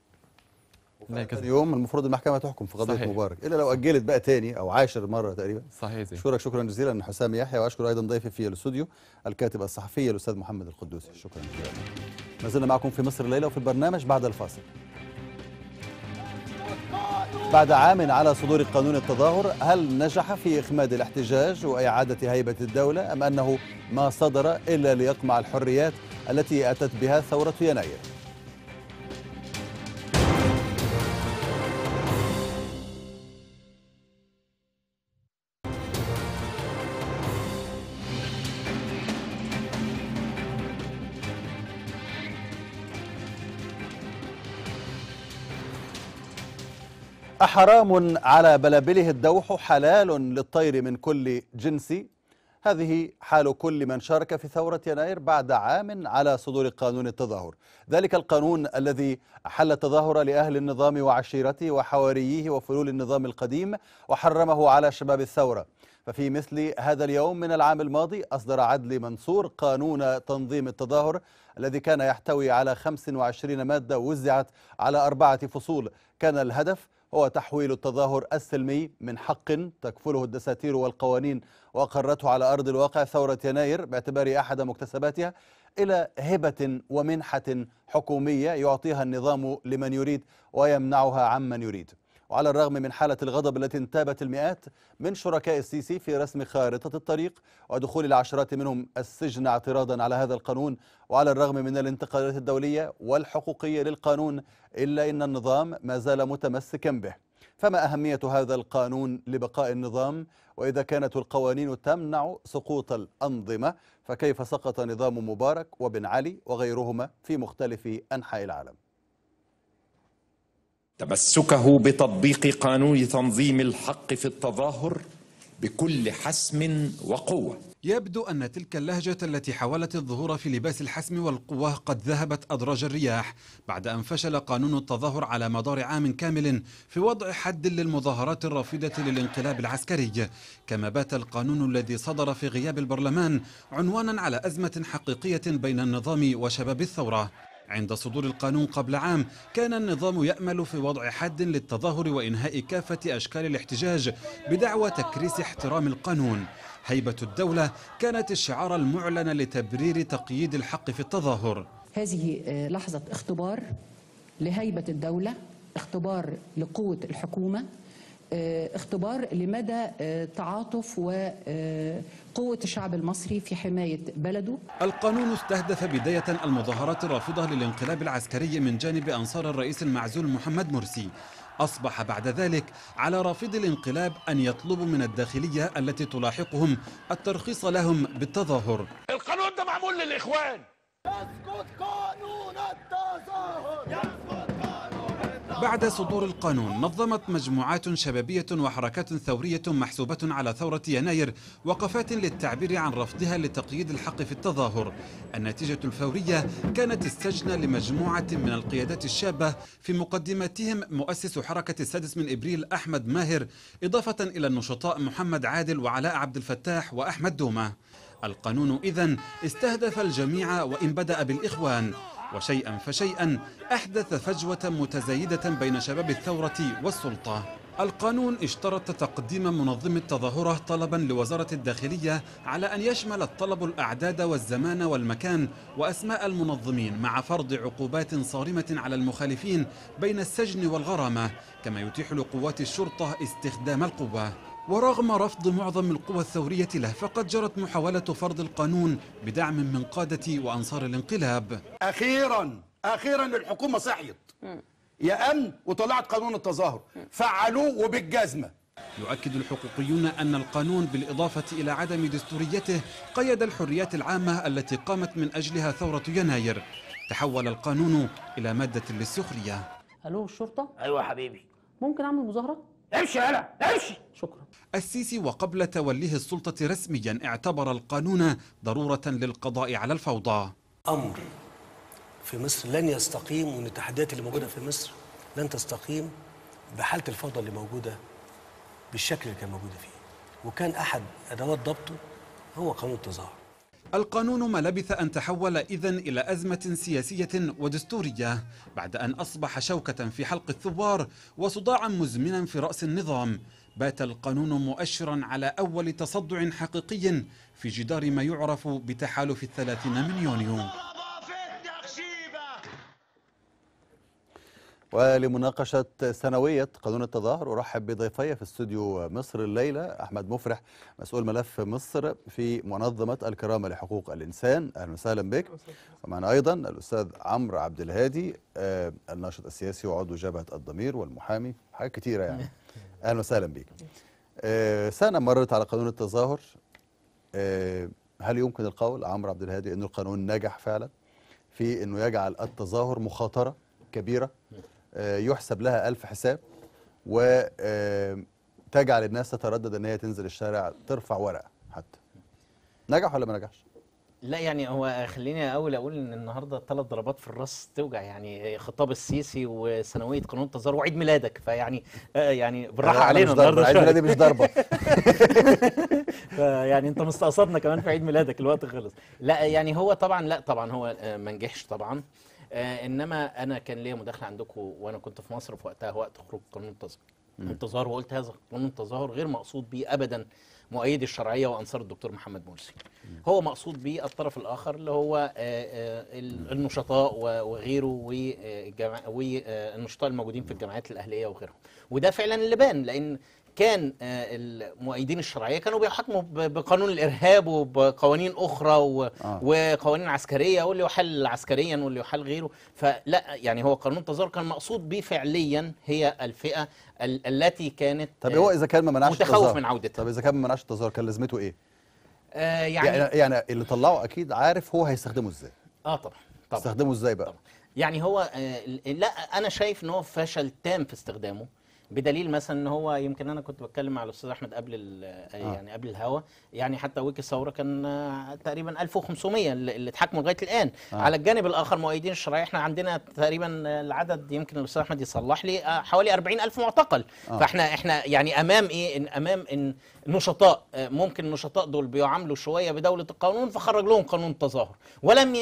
لا كده. ثاني يوم المفروض المحكمة تحكم في قضية صحيح. مبارك. إلا لو أجلت بقى تاني أو عاشر مرة تقريبا. صحيح زي أشكرك شكرا جزيلا حسام يحيى وأشكر أيضا ضيفي في الاستوديو الكاتب الصحفي الأستاذ محمد القدوسي. شكرا. جزيلا ما زلنا معكم في مصر الليلة وفي البرنامج بعد الفاصل. بعد عام على صدور قانون التظاهر هل نجح في إخماد الاحتجاج وإعادة هيبة الدولة أم أنه ما صدر إلا ليقمع الحريات التي أتت بها ثورة يناير؟ أحرام على بلابله الدوح حلال للطير من كل جنس. هذه حال كل من شارك في ثورة يناير بعد عام على صدور قانون التظاهر. ذلك القانون الذي أحل التظاهر لأهل النظام وعشيرته وحواريه وفلول النظام القديم وحرمه على شباب الثورة. ففي مثل هذا اليوم من العام الماضي أصدر عدلي منصور قانون تنظيم التظاهر الذي كان يحتوي على 25 مادة وزعت على أربعة فصول. كان الهدف هو تحويل التظاهر السلمي من حق تكفله الدساتير والقوانين وأقرته على أرض الواقع ثورة يناير باعتبار أحد مكتسباتها إلى هبة ومنحة حكومية يعطيها النظام لمن يريد ويمنعها عمن يريد. وعلى الرغم من حالة الغضب التي انتابت المئات من شركاء السيسي في رسم خارطة الطريق ودخول العشرات منهم السجن اعتراضا على هذا القانون وعلى الرغم من الانتقادات الدولية والحقوقية للقانون إلا إن النظام ما زال متمسكا به. فما أهمية هذا القانون لبقاء النظام؟ وإذا كانت القوانين تمنع سقوط الأنظمة فكيف سقط نظام مبارك وبن علي وغيرهما في مختلف أنحاء العالم؟ تمسكه بتطبيق قانون تنظيم الحق في التظاهر بكل حسم وقوة. يبدو أن تلك اللهجة التي حاولت الظهور في لباس الحسم والقوة قد ذهبت أدراج الرياح بعد أن فشل قانون التظاهر على مدار عام كامل في وضع حد للمظاهرات الرافضة للانقلاب العسكري. كما بات القانون الذي صدر في غياب البرلمان عنوانا على أزمة حقيقية بين النظام وشباب الثورة. عند صدور القانون قبل عام كان النظام يأمل في وضع حد للتظاهر وإنهاء كافة أشكال الاحتجاج بدعوى تكريس احترام القانون. هيبة الدولة كانت الشعار المعلن لتبرير تقييد الحق في التظاهر. هذه آه، لحظة اختبار لهيبة الدولة اختبار لقوة الحكومة اختبار لمدى آه، تعاطف وقوة الشعب المصري في حماية بلده. القانون استهدف بداية المظاهرات الرافضة للانقلاب العسكري من جانب أنصار الرئيس المعزول محمد مرسي. أصبح بعد ذلك على رافضي الانقلاب أن يطلبوا من الداخلية التي تلاحقهم الترخيص لهم بالتظاهر. القانون ده معمول للإخوان. بعد صدور القانون نظمت مجموعات شبابية وحركات ثورية محسوبة على ثورة يناير وقفات للتعبير عن رفضها لتقييد الحق في التظاهر. النتيجة الفورية كانت السجن لمجموعة من القيادات الشابة في مقدمتهم مؤسس حركة السادس من إبريل أحمد ماهر إضافة إلى النشطاء محمد عادل وعلاء عبد الفتاح وأحمد دومة القانون إذن استهدف الجميع وإن بدأ بالإخوان. وشيئا فشيئا أحدث فجوة متزايدة بين شباب الثورة والسلطة. القانون اشترط تقديم منظم التظاهرة طلبا لوزارة الداخلية على أن يشمل الطلب الأعداد والزمان والمكان وأسماء المنظمين مع فرض عقوبات صارمة على المخالفين بين السجن والغرامة كما يتيح لقوات الشرطة استخدام القوة. ورغم رفض معظم القوى الثورية له فقد جرت محاولة فرض القانون بدعم من قادة وأنصار الانقلاب. أخيرا أخيرا الحكومة صحيت. يا امن وطلعت قانون التظاهر. فعلوه وبالجزمة. يؤكد الحقوقيون أن القانون بالإضافة إلى عدم دستوريته قيد الحريات العامة التي قامت من أجلها ثورة يناير. تحول القانون إلى مادة للسخرية. ألو الشرطة؟ أيوه يا حبيبي. ممكن أعمل مظاهرة؟ امشي يلا امشي. شكرا. السيسي وقبل توليه السلطة رسميا اعتبر القانون ضرورة للقضاء على الفوضى. أمر في مصر لن يستقيم وإن التحديات اللي موجودة في مصر لن تستقيم بحالة الفوضى اللي موجودة بالشكل اللي كان موجوده فيه. وكان أحد أدوات ضبطه هو قانون التظاهر. القانون ما لبث أن تحول إذن إلى أزمة سياسية ودستورية بعد أن أصبح شوكة في حلق الثوار وصداعا مزمنا في رأس النظام. بات القانون مؤشرا على أول تصدع حقيقي في جدار ما يعرف بتحالف الثلاثين من يونيو. ولمناقشة سنوية قانون التظاهر أرحب بضيفي في استوديو مصر الليلة أحمد مفرح مسؤول ملف مصر في منظمة الكرامة لحقوق الإنسان. أهلا وسهلا بك. ومعنا أيضا الأستاذ عمرو عبد الهادي آه، الناشط السياسي وعضو جبهة الضمير والمحامي. حاجات كتيرة يعني. [LAUGHS] أهلا وسهلا بك آه، سنة مرت على قانون التظاهر. آه، هل يمكن القول عمرو عبد الهادي أن القانون نجح فعلا؟ في أنه يجعل التظاهر مخاطرة كبيرة. آه، يحسب لها ألف حساب وتجعل الناس تتردد إن هي تنزل الشارع ترفع ورقة حتى. نجح ولا ما نجحش؟ لا يعني هو خليني أول أقول إن النهارده ثلاث ضربات في الراس توجع يعني خطاب السيسي وثانوية قانون التظاهر وعيد ميلادك فيعني آه يعني بالراحة علينا النهارده عيد. ميلادي مش ضربة. [LAUGHS] يعني أنت مستقصدنا كمان في عيد ميلادك الوقت خلص لا يعني هو طبعا لا طبعا هو آه، ما نجحش طبعا آه، إنما أنا كان ليا مداخلة عندكم وأنا كنت في مصر في وقتها وقت خروج قانون التظاهر. التظاهر وقلت هذا قانون التظاهر غير مقصود به ابدا مؤيدي الشرعية وأنصار الدكتور محمد مرسي. هو مقصود به الطرف الآخر اللي هو آه، آه، ال- النشطاء وغيره والنشطاء الموجودين في الجمعيات الأهلية وغيرهم. وده فعلا اللي بان لأن كان آه، المؤيدين الشرعية كانوا بيحاكموا ب- بقانون الإرهاب وبقوانين أخرى و- آه. وقوانين عسكرية واللي يحل عسكريا واللي يحل غيره. فلا يعني هو قانون التظاهر كان مقصود به فعليا هي الفئة ال- التي كانت طب هو إذا كان ما منعش متخوف التظاهر من عودتها. طب إذا كان ما منعش التظاهر كان لازمته إيه؟ آه يعني يعني يعني اللي طلعه أكيد عارف هو هيستخدمه إزاي. آه طبعا طبعا استخدمه إزاي بقى؟ يعني هو آه، لا أنا شايف إن هو فشل تام في استخدامه. بدليل مثلا إن هو يمكن أنا كنت بتكلم مع الأستاذ أحمد قبل آه. يعني قبل الهوا يعني حتى ويك الثورة كان تقريبا 1500 اللي اتحاكموا لغاية الآن آه. على الجانب الآخر مؤيدين الشرعية إحنا عندنا تقريبا العدد يمكن الأستاذ أحمد يصلح لي آه، حوالي 40000 معتقل آه. فإحنا إحنا يعني أمام إيه إن أمام إن نشطاء آه، ممكن النشطاء دول بيعاملوا شوية بدولة القانون فخرج لهم قانون التظاهر ولم ي...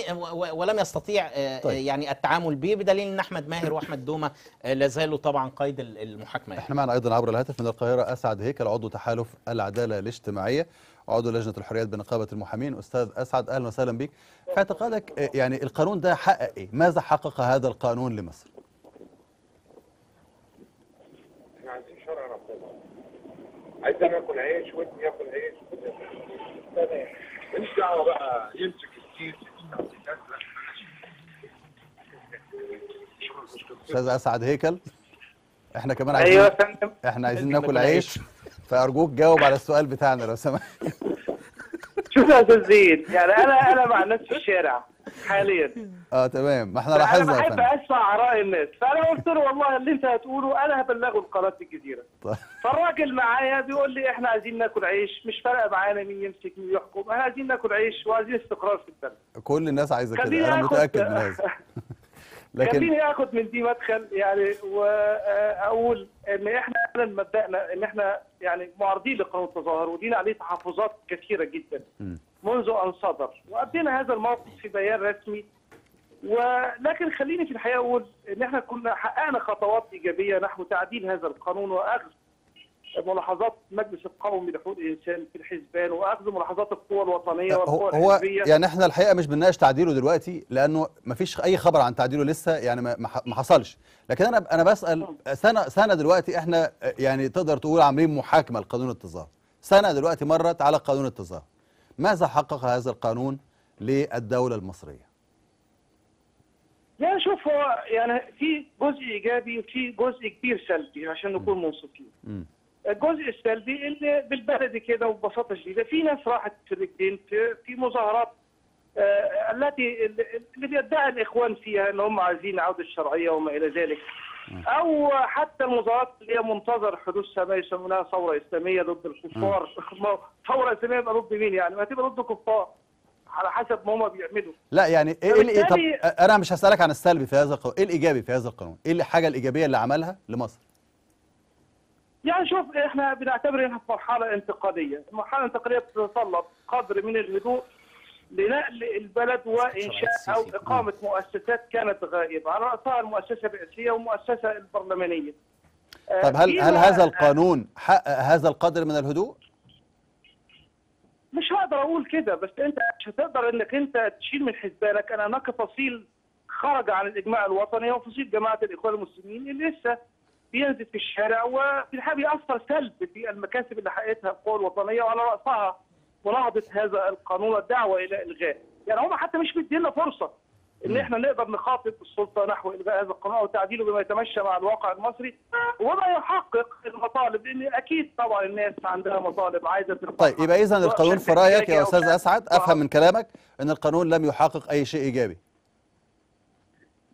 ولم يستطيع طيب. يعني التعامل به بدليل إن أحمد ماهر وأحمد دومة لا زالوا طبعا قيد ال- المحاكمة يعني. إحنا معنا أيضا عبر الهاتف من القاهرة أسعد هيكل عضو تحالف العدالة الاجتماعية وعضو لجنة الحريات بنقابه المحامين. أستاذ أسعد أهلا وسهلا بك. في اعتقادك آه، يعني القانون ده حقق إيه ماذا حقق هذا القانون لمصر؟ إحنا عايزين شرع ربنا. عايز أنا اكل عيش وابني ياكل عيش. ماليش دعوة بقى يمسك الكيس أستاذ أسعد هيكل. إحنا كمان عايزين يا فندم. إحنا عايزين ناكل عيش. فأرجوك جاوب على السؤال بتاعنا لو سمحت. [LAUGHS] شوف يا أستاذ زيد يعني أنا أنا مع الناس في الشارع حاليا. آه تمام. ما إحنا أنا لاحظنا يا بحب أسمع آراء الناس. فأنا قلت له والله اللي أنت هتقوله أنا هبلغه لقناه الجزيرة. طيب. فالراجل معايا بيقول لي إحنا عايزين ناكل عيش مش فارقة معانا مين يمسك مين يحكم إحنا عايزين ناكل عيش وعايزين استقرار في البلد. كل الناس عايزة كده. أنا متأكد من [LAUGHS] هذا. لكن خليني اخد من دي مدخل يعني واقول إن إحنا فعلا مبدأنا إن إحنا يعني معارضين لقانون التظاهر ودينا عليه تحفظات كثيرة جدا. منذ أن صدر وابدينا هذا الموقف في بيان رسمي ولكن خليني في الحقيقة أقول إن إحنا كنا حققنا خطوات إيجابية نحو تعديل هذا القانون وأخذ ملاحظات المجلس القومي لحقوق الإنسان في الحزبان وأخذ ملاحظات القوى الوطنية والقوى هو الحزبية. يعني إحنا الحقيقة مش بنناقش تعديله دلوقتي لأنه ما فيش أي خبر عن تعديله لسه يعني ما- حصلش. لكن أنا أنا بسأل سنه سنة دلوقتي إحنا يعني تقدر تقول عاملين محاكمة لقانون التظاهر. سنة دلوقتي مرت على قانون التظاهر. ماذا حقق هذا القانون للدولة المصرية؟ يعني شوف هو يعني في جزء إيجابي وفي جزء كبير سلبي عشان نكون منصفين. الجزء السلبي ان بالبلدي كده وببساطة شديدة. في ناس راحت في الرجلين في, في مظاهرات آه التي اللي بيدعي الإخوان فيها إن هم عايزين عوده الشرعية وما إلى ذلك. أو حتى المظاهرات اللي هي منتظر حدوثها ما يسمونها ثورة إسلامية ضد الكفار. [LAUGHS] ثورة إسلامية يبقى ضد مين يعني؟ ما تبقى ضد الكفار. على حسب ما هم بيعملوا. لا يعني إيه اللي طب أنا مش هسألك عن السلبي في هذا القانون. إيه الإيجابي في هذا القانون؟ إيه الحاجة الإيجابية اللي عملها لمصر؟ يعني شوف إحنا بنعتبر إنها في مرحلة انتقالية، المرحلة الانتقالية بتتطلب قدر من الهدوء لنقل البلد وإنشاء أو إقامة مؤسسات كانت غائبة، على رأسها المؤسسة الرئاسيه والمؤسسه البرلمانية. آه، طب هل هل هذا القانون حقق هذا القدر من الهدوء؟ مش هقدر أقول كده بس أنت مش هتقدر إنك أنت تشيل من حسبانك أنا هناك فصيل خرج عن الإجماع الوطني هو فصيل جماعة الإخوان المسلمين اللي لسه بينزل في الشارع وفي الحقيقة بيأثر سلب في المكاسب اللي حققتها القوى الوطنية وعلى رأسها مناهضه هذا القانون والدعوه إلى إلغاء. يعني هم حتى مش مدينا فرصة إن إحنا نقدر نخاطب السلطة نحو إلغاء هذا القانون أو تعديله بما يتمشى مع الواقع المصري. وما يحقق المطالب لأن أكيد طبعا الناس عندها مطالب عايزة. طيب يبقى اذا القانون في رأيك يا أستاذ أسعد أفهم من كلامك إن القانون لم يحقق أي شيء إيجابي.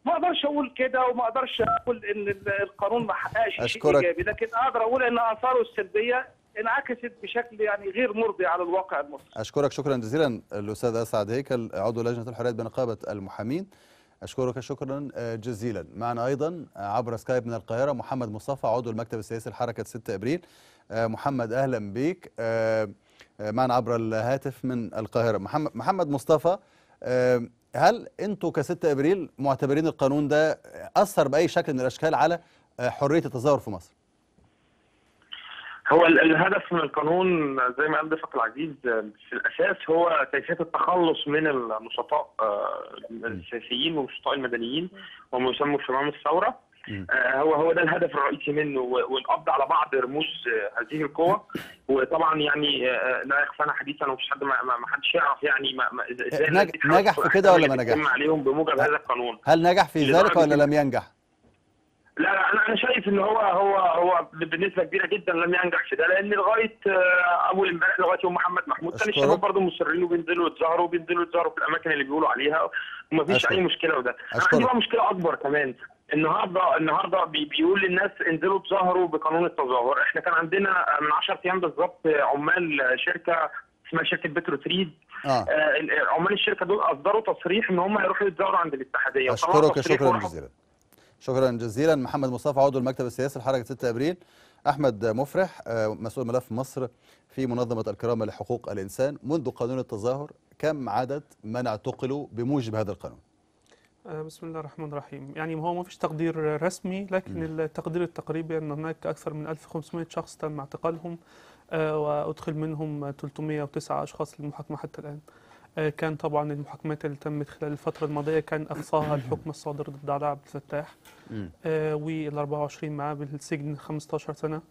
ما أقدرش أقول كده وما أقدرش أقول إن ال- القانون ما حققش شيء. إيجابي لكن أقدر أقول إن آثاره السلبية انعكست بشكل يعني غير مرضي على الواقع المصري. أشكرك شكرا جزيلا الأستاذ اسعد هيكل عضو لجنة الحريات بنقابة المحامين. أشكرك شكرا جزيلا. معنا أيضا عبر سكايب من القاهرة محمد مصطفى عضو المكتب السياسي لحركة 6 أبريل. محمد أهلا بيك. معنا عبر الهاتف من القاهرة. محمد محمد مصطفى هل أنتوا ك 6 إبريل معتبرين القانون ده أثر بأي شكل من الأشكال على حرية التظاهر في مصر؟ هو ال- الهدف من القانون زي ما قال ضيفك العزيز في الأساس هو كيفية التخلص من النشطاء آه، السياسيين والنشطاء المدنيين وما يسمى شمام الثورة هو هو ده الهدف الرئيسي منه والقبض على بعض رموز آه، هذه القوى وطبعا يعني آه، لا يخفانا حديثا ومش حد ما حدش يعرف يعني ما إزاي نجح في كده ولا ما نجحش؟ عليهم بموجب هذا القانون هل نجح في ذلك ولا لم ينجح؟ لا لا أنا أنا شايف إن هو هو هو بنسبة كبيرة جدا لم ينجح في ده لأن لغاية آه، أول امبارح لغاية يوم محمد محمود كان. الشباب برضه مصرين وبينزلوا يتظاهروا وبينزلوا يتظاهروا في الأماكن اللي بيقولوا عليها ومفيش. أي مشكلة وده أنا. عندي بقى مشكلة أكبر كمان النهارده النهارده بي بيقول للناس انزلوا تظاهروا بقانون التظاهر. إحنا كان عندنا من 10 أيام بالظبط عمال شركة اسمها شركة بترو تريد آه آه، عمال الشركة دول أصدروا تصريح إن هم هيروحوا يتظاهروا عند الاتحادية. أشكرك شكرا. جزيلا. شكرا جزيلا. محمد مصطفى عضو المكتب السياسي لحركة 6 أبريل. أحمد مفرح آه، مسؤول ملف مصر في منظمة الكرامة لحقوق الإنسان منذ قانون التظاهر. كم عدد من اعتقلوا بموجب هذا القانون؟ آه، بسم الله الرحمن الرحيم. يعني هو ما فيش تقدير رسمي لكن التقدير التقريبي أن هناك أكثر من 1500 شخص تم اعتقالهم آه، وأدخل منهم 309 أشخاص للمحاكمة حتى الآن. آه، كان طبعا المحاكمات اللي تمت خلال الفترة الماضية كان أقصاها الحكم الصادر ضد علاء عبد الفتاح وال 24 معاه بالسجن 15 سنة.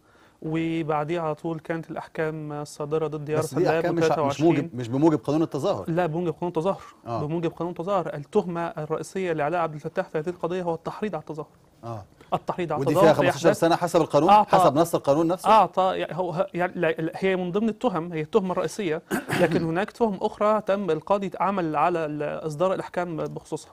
وبعديها على طول كانت الأحكام الصادرة ضد يارا أحكام مش مش موجب مش بموجب قانون التظاهر. لا بموجب قانون التظاهر. آه. بموجب قانون التظاهر. التهمة الرئيسية لعلاء عبد الفتاح في هذه القضية هو التحريض على التظاهر. آه. التحريض على ودي فيها في 15 أحداث- سنة حسب القانون أعطى- حسب نص القانون نفسه. اعطى يعني هو يعني هي من ضمن التهم هي التهمه الرئيسية [COUGHS] لكن هناك تهم أخرى تم القاضي عمل على إصدار الأحكام بخصوصها.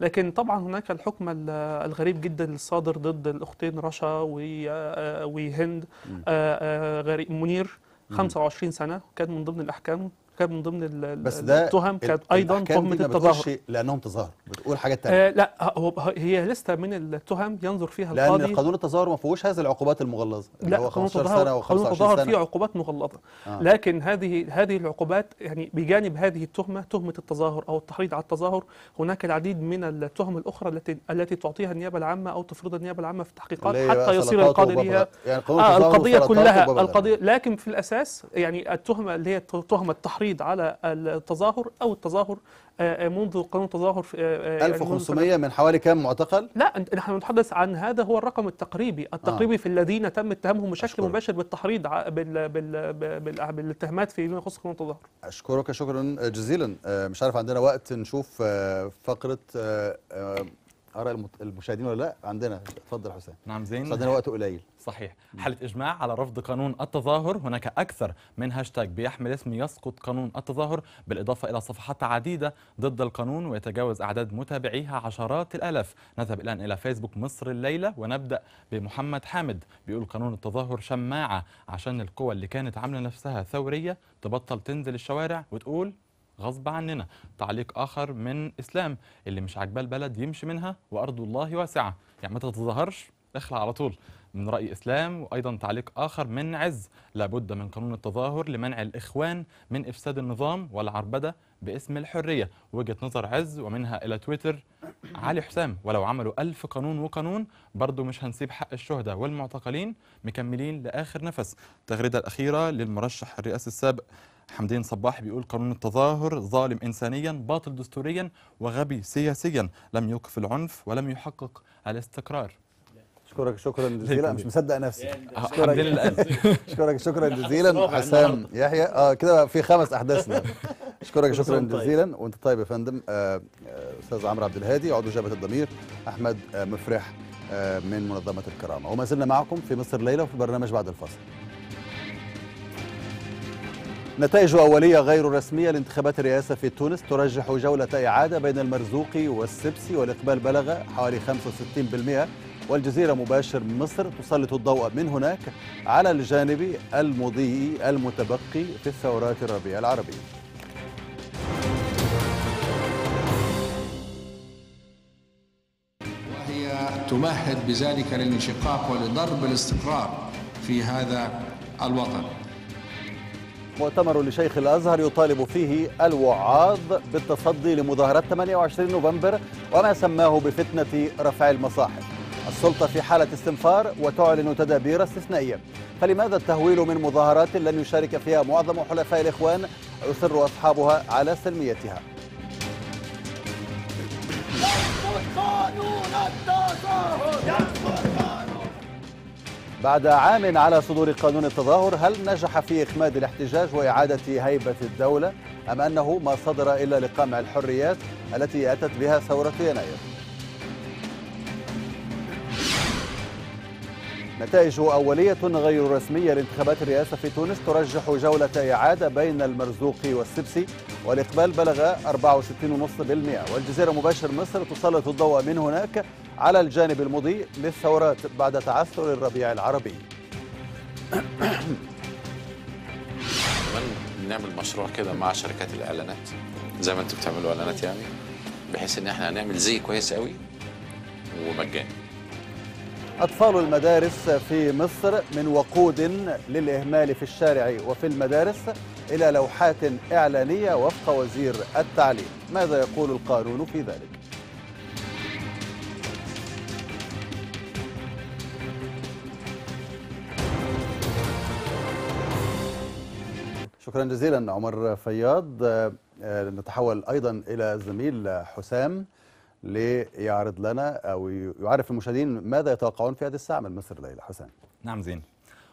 لكن طبعا هناك الحكم ال- الغريب جدا الصادر ضد الأختين رشا آه، وهند آه، آه، منير 25 سنة كان من ضمن الأحكام. كان من ضمن بس ده التهم كانت أيضا تهمة التظاهر. لأنهم تظاهروا بتقول حاجات ثانية آه لا هو هي لسه من التهم ينظر فيها لأن القاضي. قانون التظاهر ما فيهوش هذه العقوبات المغلظة اللي لا هو قانون 15 سنة التظاهر قانون و25 التظاهر فيه سنه عقوبات مغلظة. آه. لكن هذه هذه العقوبات يعني بجانب هذه التهمة تهمة التظاهر أو التحريض على التظاهر هناك العديد من التهم الأخرى التي التي تعطيها النيابة العامة أو تفرضها النيابة العامة في التحقيقات حتى يصير القاضي بها يعني قانون آه القضية كلها القضية لكن في الأساس يعني التهمة اللي هي تهمه التحريض على التظاهر أو التظاهر آه، آه، منذ قانون التظاهر في- آه، آه، يعني 1500 من حوالي كام معتقل؟ لا نحن نتحدث عن هذا هو الرقم التقريبي. التقريبي في الذين تم اتهامهم بشكل مباشر بالتحريض بال بال بال بالاتهامات فيما يخص قانون التظاهر. أشكرك شكرا جزيلا. آه، مش عارف عندنا وقت نشوف آه، فقرة آه، آه، آراء المشاهدين ولا لا؟ عندنا. اتفضل حسام. نعم زين. عندنا وقت قليل. صحيح. حالة إجماع على رفض قانون التظاهر هناك أكثر من هاشتاج بيحمل اسم يسقط قانون التظاهر بالإضافة إلى صفحات عديدة ضد القانون ويتجاوز أعداد متابعيها عشرات الآلاف. نذهب الآن إلى فيسبوك مصر الليلة ونبدأ بمحمد حامد بيقول قانون التظاهر شماعة عشان القوى اللي كانت عاملة نفسها ثورية تبطل تنزل الشوارع وتقول غصب عننا. تعليق آخر من إسلام اللي مش عاجباه البلد يمشي منها وأرض الله واسعة. يعني ما تتظاهرش اخلع على طول. من رأي إسلام وأيضا تعليق آخر من عز. لابد من قانون التظاهر لمنع الإخوان من إفساد النظام والعربدة باسم الحرية. وجهة نظر عز ومنها إلى تويتر. علي حسام ولو عملوا ألف قانون وقانون برضو مش هنسيب حق الشهداء والمعتقلين مكملين لآخر نفس. التغريدة الأخيرة للمرشح الرئاسي السابق حمدين صباح بيقول قانون التظاهر ظالم إنسانيا باطل دستوريا وغبي سياسيا. لم يوقف العنف ولم يحقق الاستقرار. أشكرك شكرا جزيلا. مش مصدق نفسي. الحمد لله. أشكرك شكرا جزيلا. حسام يحيى. آه كده في خمس احداث الآن. أشكرك [LAUGHS] شكرا طيب. جزيلا. وأنت طيب يا فندم. آه، آه، أستاذ عمرو عبد الهادي عضو جبهة الضمير. أحمد آه، مفرح من منظمة الكرامة. وما زلنا معكم في مصر ليلة وفي برنامج بعد الفصل نتائج أولية غير رسمية لانتخابات الرئاسة في تونس. ترجح جولة إعادة بين المرزوقي والسبسي والإقبال بلغ حوالي 65% والجزيرة مباشر مصر تسلط الضوء من هناك على الجانب المضيء المتبقي في الثورات الربيع العربي وهي تمهد بذلك للانشقاق ولضرب الاستقرار في هذا الوطن. مؤتمر لشيخ الأزهر يطالب فيه الوعاظ بالتصدي لمظاهرات 28 نوفمبر وما سماه بفتنة رفع المصاحف. السلطة في حالة استنفار وتعلن تدابير استثنائية. فلماذا التهويل من مظاهرات لن يشارك فيها معظم حلفاء الإخوان؟ يصر أصحابها على سلميتها. بعد عام على صدور قانون التظاهر هل نجح في إخماد الاحتجاج وإعادة هيبة الدولة؟ أم أنه ما صدر إلا لقمع الحريات التي أتت بها ثورة يناير؟ نتائج أولية غير رسمية لانتخابات الرئاسة في تونس ترجح جولة إعادة بين المرزوقي والسبسي والإقبال بلغ 64.5% والجزيرة مباشر مصر تسلط الضوء من هناك على الجانب المضيء للثورات بعد تعثر الربيع العربي. نعمل مشروع كده مع شركات الإعلانات؟ زي ما أنتوا بتعملوا إعلانات يعني بحيث إن إحنا هنعمل زي كويس قوي ومجاني. أطفال المدارس في مصر من وقود للإهمال في الشارع وفي المدارس إلى لوحات إعلانية وفق وزير التعليم. ماذا يقول القانون في ذلك؟ شكرا جزيلا عمر فياض. آه، نتحول أيضا إلى الزميل حسام. ليعرض لنا أو يعرف المشاهدين ماذا يتوقعون في هذه الساعة من مصر ليلى. حسام نعم زين.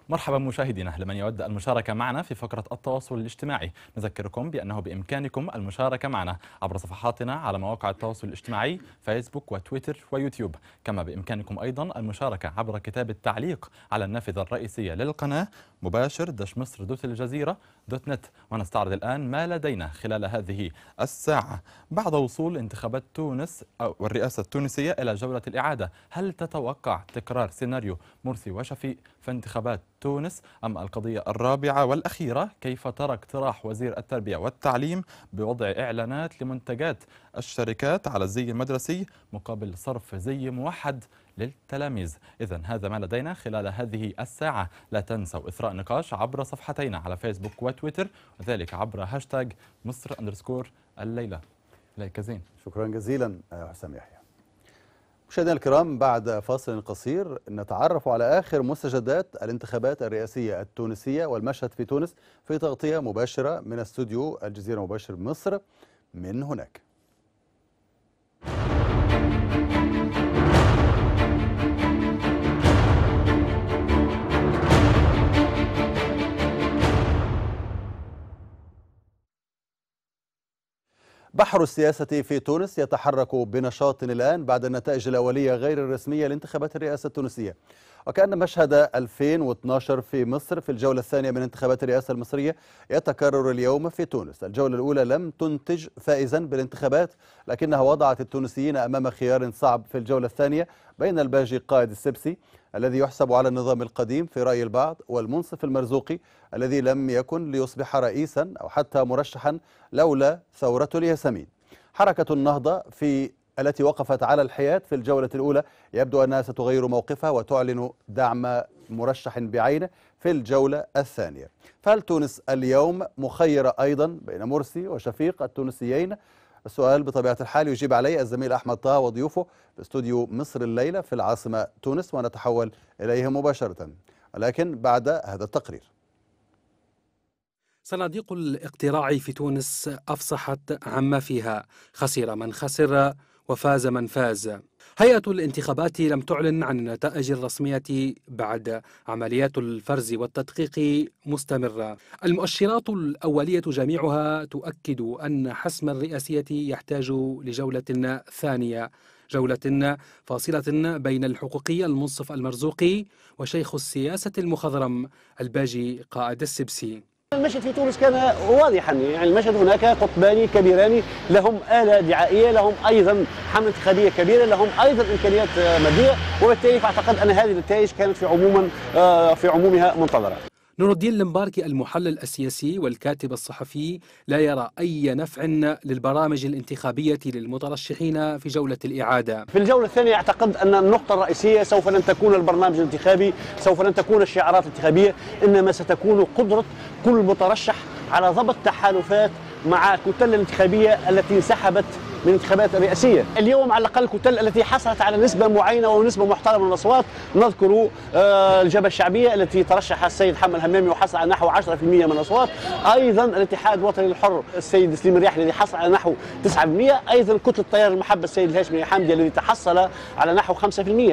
مرحبا مشاهدينا لمن يود المشاركة معنا في فقرة التواصل الاجتماعي. نذكركم بأنه بإمكانكم المشاركة معنا عبر صفحاتنا على مواقع التواصل الاجتماعي فيسبوك وتويتر ويوتيوب. كما بإمكانكم أيضا المشاركة عبر كتاب التعليق على النافذة الرئيسية للقناة مباشر dash مصر dot الجزيرة dot net. ونستعرض الآن ما لدينا خلال هذه الساعة. بعد وصول انتخابات تونس والرئاسة التونسية إلى جولة الإعادة هل تتوقع تكرار سيناريو مرسي وشفيق في انتخابات تونس؟ أم القضية الرابعة والأخيرة كيف ترى اقتراح وزير التربية والتعليم بوضع إعلانات لمنتجات الشركات على الزي المدرسي مقابل صرف زي موحد؟ للتلاميذ. إذا هذا ما لدينا خلال هذه الساعة. لا تنسوا إثراء نقاش عبر صفحتينا على فيسبوك وتويتر وذلك عبر هاشتاج مصر underscore الليلة. ليك زين. شكرا جزيلا آه، حسام يحيى. مشاهدينا الكرام بعد فاصل قصير نتعرف على آخر مستجدات الانتخابات الرئاسية التونسية والمشهد في تونس في تغطية مباشرة من استوديو الجزيرة مباشر مصر. من هناك. بحر السياسة في تونس يتحرك بنشاط الآن بعد النتائج الأولية غير الرسمية لانتخابات الرئاسة التونسية. وكأن مشهد 2012 في مصر في الجولة الثانية من انتخابات الرئاسة المصرية يتكرر اليوم في تونس. الجولة الأولى لم تنتج فائزا بالانتخابات لكنها وضعت التونسيين أمام خيار صعب في الجولة الثانية بين الباجي قائد السبسي الذي يحسب على النظام القديم في رأي البعض والمنصف المرزوقي الذي لم يكن ليصبح رئيسا أو حتى مرشحا لولا ثورة الياسمين. حركة النهضة في التي وقفت على الحياد في الجولة الأولى يبدو أنها ستغير موقفها وتعلن دعم مرشح بعينه في الجولة الثانية. فهل تونس اليوم مخيرة أيضا بين مرسي وشفيق التونسيين؟ السؤال بطبيعة الحال يجيب عليه الزميل أحمد طه وضيوفه في استوديو مصر الليلة في العاصمة تونس ونتحول إليه مباشرة. ولكن بعد هذا التقرير. صناديق الاقتراع في تونس أفصحت عما فيها. خسر من خسر وفاز من فاز. هيئة الانتخابات لم تعلن عن النتائج الرسمية بعد عمليات الفرز والتدقيق مستمرة. المؤشرات الأولية جميعها تؤكد أن حسم الرئاسية يحتاج لجولة ثانية جولة فاصلة بين الحقوقي المنصف المرزوقي وشيخ السياسة المخضرم الباجي قائد السبسي. المشهد في تونس كان واضحا. يعني المشهد هناك قطبان كبيران لهم آلة دعائية لهم أيضا حملة انتخابية كبيرة لهم أيضا إمكانيات مادية وبالتالي فأعتقد أن هذه النتائج كانت في عموما في عمومها منتظرة. نور الدين المباركي المحلل السياسي والكاتب الصحفي لا يرى أي نفع للبرامج الانتخابية للمترشحين في جولة الإعادة. في الجولة الثانية أعتقد أن النقطة الرئيسية سوف لن تكون البرنامج الانتخابي سوف لن تكون الشعارات الانتخابية إنما ستكون قدرة كل مترشح على ضبط تحالفات مع الكتل الانتخابية التي انسحبت من الانتخابات الرئاسية. اليوم على الأقل الكتل التي حصلت على نسبة معينة ونسبة محترمة من الأصوات نذكر الجبهة الشعبية التي ترشح السيد محمد الهمامي وحصل على نحو 10% من الأصوات. أيضا الاتحاد الوطني الحر السيد سليم الرياحي الذي حصل على نحو 9% أيضا كتلة التيار المحبة السيد الهاشمي حمدي الذي تحصل على نحو 5%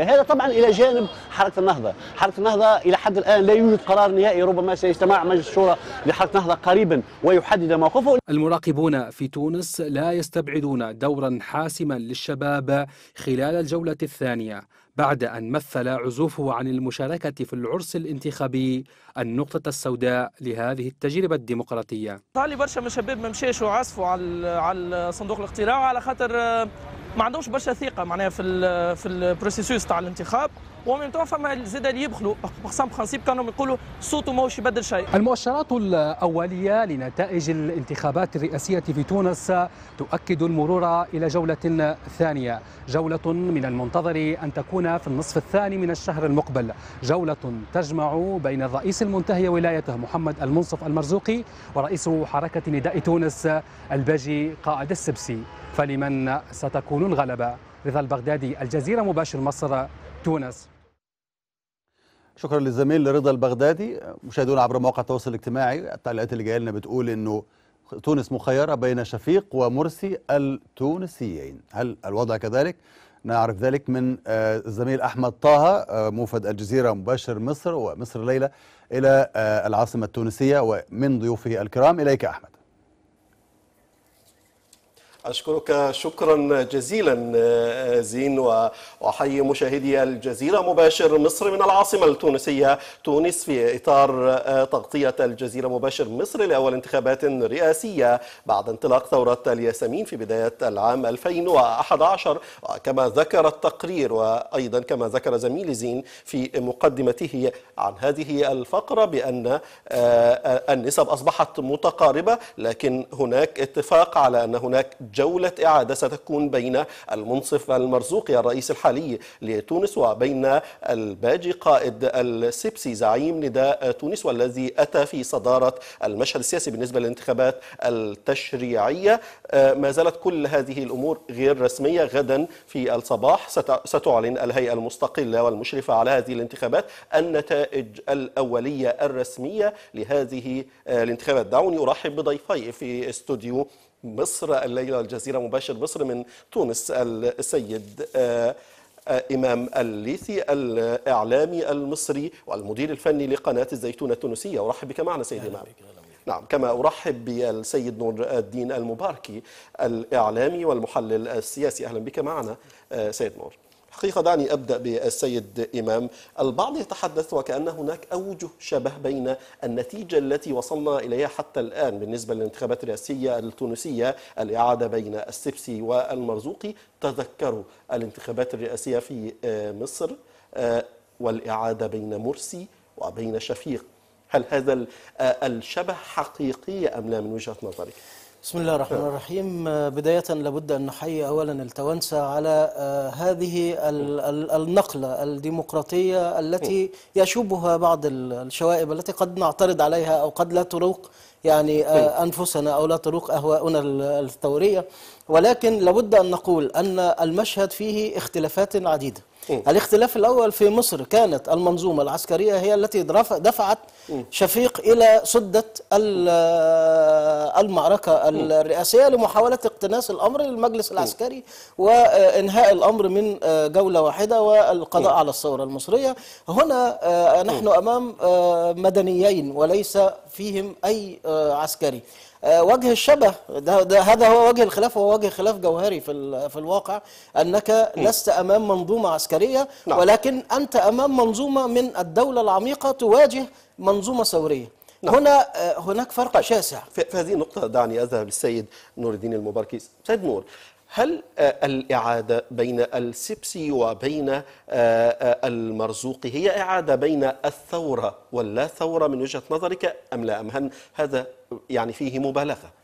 هذا طبعا إلى جانب حركة النهضة. حركة النهضة إلى حد الآن لا يوجد قرار نهائي ربما سيجتمع مجلس الشورى لحركة النهضة قريبا ويحدد موقفه. المراقبون في تونس لا يستبعدون دورا حاسما للشباب خلال الجولة الثانية بعد أن مثل عزوفه عن المشاركة في العرس الانتخابي النقطة السوداء لهذه التجربة الديمقراطية. طالي برشا من الشباب ما مشاش وعزفوا على على صندوق الاقتراع على خاطر ما عندهمش برشا ثقة معناها في في ال processus تاع الانتخاب. ومن تو فما زاد اللي يبخلوا بقسم principe كانوا يقولوا صوته ماهوش يبدل شيء. المؤشرات الأولية لنتائج الانتخابات الرئاسية في تونس تؤكد المرور إلى جولة ثانية. جولة من المنتظر أن تكون في النصف الثاني من الشهر المقبل. جولة تجمع بين الرئيس المنتهي ولايته محمد المنصف المرزوقي ورئيس حركة نداء تونس الباجي قائد السبسي. فلمن ستكون الغلبة؟ رضا البغدادي الجزيرة مباشر مصر تونس. شكرا للزميل رضا البغدادي مشاهدونا عبر مواقع التواصل الاجتماعي التعليقات اللي جاية لنا بتقول إنه تونس مخيرة بين شفيق ومرسي التونسيين. هل الوضع كذلك؟ نعرف ذلك من الزميل أحمد طه موفد الجزيرة مباشر مصر ومصر ليله إلى العاصمة التونسية ومن ضيوفه الكرام. إليك أحمد. أشكرك شكرا جزيلا زين وأحيي مشاهدي الجزيرة مباشر مصر من العاصمة التونسية تونس في إطار تغطية الجزيرة مباشر مصر لأول انتخابات رئاسية بعد انطلاق ثورة الياسمين في بداية العام 2011 كما ذكر التقرير وأيضا كما ذكر زميلي زين في مقدمته عن هذه الفقرة بأن النسب أصبحت متقاربة لكن هناك اتفاق على أن هناك جولة إعادة ستكون بين المنصف المرزوقي الرئيس الحالي لتونس وبين الباجي قائد السبسي زعيم نداء تونس والذي أتى في صدارة المشهد السياسي بالنسبة للانتخابات التشريعية. ما زالت كل هذه الأمور غير رسمية. غدا في الصباح ستعلن الهيئة المستقلة والمشرفة على هذه الانتخابات النتائج الأولية الرسمية لهذه الانتخابات. دعوني أرحب بضيفي في استوديو مصر الليلة الجزيرة مباشر. مصر من تونس السيد إمام الليثي الإعلامي المصري والمدير الفني لقناة الزيتون التونسية. أرحب بك معنا سيد إمام. نعم كما أرحب بالسيد نور الدين المباركي الإعلامي والمحلل السياسي. أهلا بك معنا سيد نور. حقيقة دعني أبدأ بالسيد إمام. البعض يتحدث وكأن هناك أوجه شبه بين النتيجة التي وصلنا إليها حتى الآن بالنسبة للانتخابات الرئاسية التونسية. الإعادة بين السبسي والمرزوقي. تذكروا الانتخابات الرئاسية في مصر والإعادة بين مرسي وبين شفيق. هل هذا آه، الشبه حقيقي أم لا من وجهة نظرك؟ بسم الله الرحمن الرحيم. آه، بداية لابد أن نحيي أولا التوانسة على آه، هذه ال- ال- النقلة الديمقراطية التي يشوبها بعض ال- الشوائب التي قد نعترض عليها أو قد لا تروق يعني آه، أنفسنا أو لا تروق أهواؤنا ال- الثورية. ولكن لابد أن نقول أن المشهد فيه اختلافات عديدة. الاختلاف الأول في مصر كانت المنظومة العسكرية هي التي دفعت شفيق إلى سدة ال- المعركة الرئاسية لمحاولة اقتناص الأمر للمجلس العسكري وإنهاء الأمر من جولة واحدة والقضاء على الثورة المصرية. هنا آه، نحن أمام آه، مدنيين وليس فيهم أي آه، عسكري. آه، وجه الشبه. ده, ده هذا هو وجه الخلاف وهو وجه خلاف جوهري في في الواقع أنك لست أمام منظومة عسكرية نعم. ولكن أنت أمام منظومة من الدولة العميقة تواجه منظومة ثورية. هنا آه، هناك فرق شاسع. في في هذه النقطة دعني أذهب للسيد نور الدين المباركي. سيد نور هل آه، الإعادة بين السبسي وبين آه، آه، المرزوقي هي إعادة بين الثورة واللا ثورة من وجهة نظرك أم لا؟ أم هل هذا يعني فيه مبالغة؟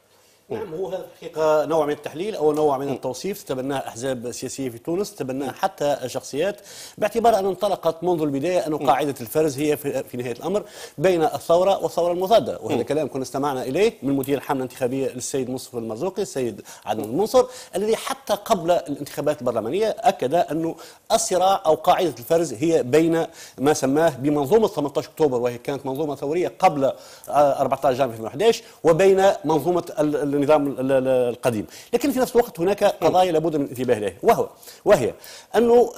نعم هو هذا الحقيقة نوع من التحليل أو نوع من التوصيف تبناه أحزاب سياسية في تونس تبناه حتى شخصيات باعتبار أن انطلقت منذ البداية أن قاعدة الفرز هي في, نهاية الأمر بين الثورة والثورة المضادة وهذا كلام كنا استمعنا إليه من مدير الحملة الانتخابية للسيد مصطفى المرزوقي السيد عدنان المنصر الذي حتى قبل الانتخابات البرلمانية أكد أنه الصراع أو قاعدة الفرز هي بين ما سماه بمنظومة 18 أكتوبر وهي كانت منظومة ثورية قبل آه، 14 جانفي 2011 وبين منظومة ال- النظام ال- ال- القديم. لكن في نفس الوقت هناك قضايا لابد من الانتباه إليها وهو وهي أنه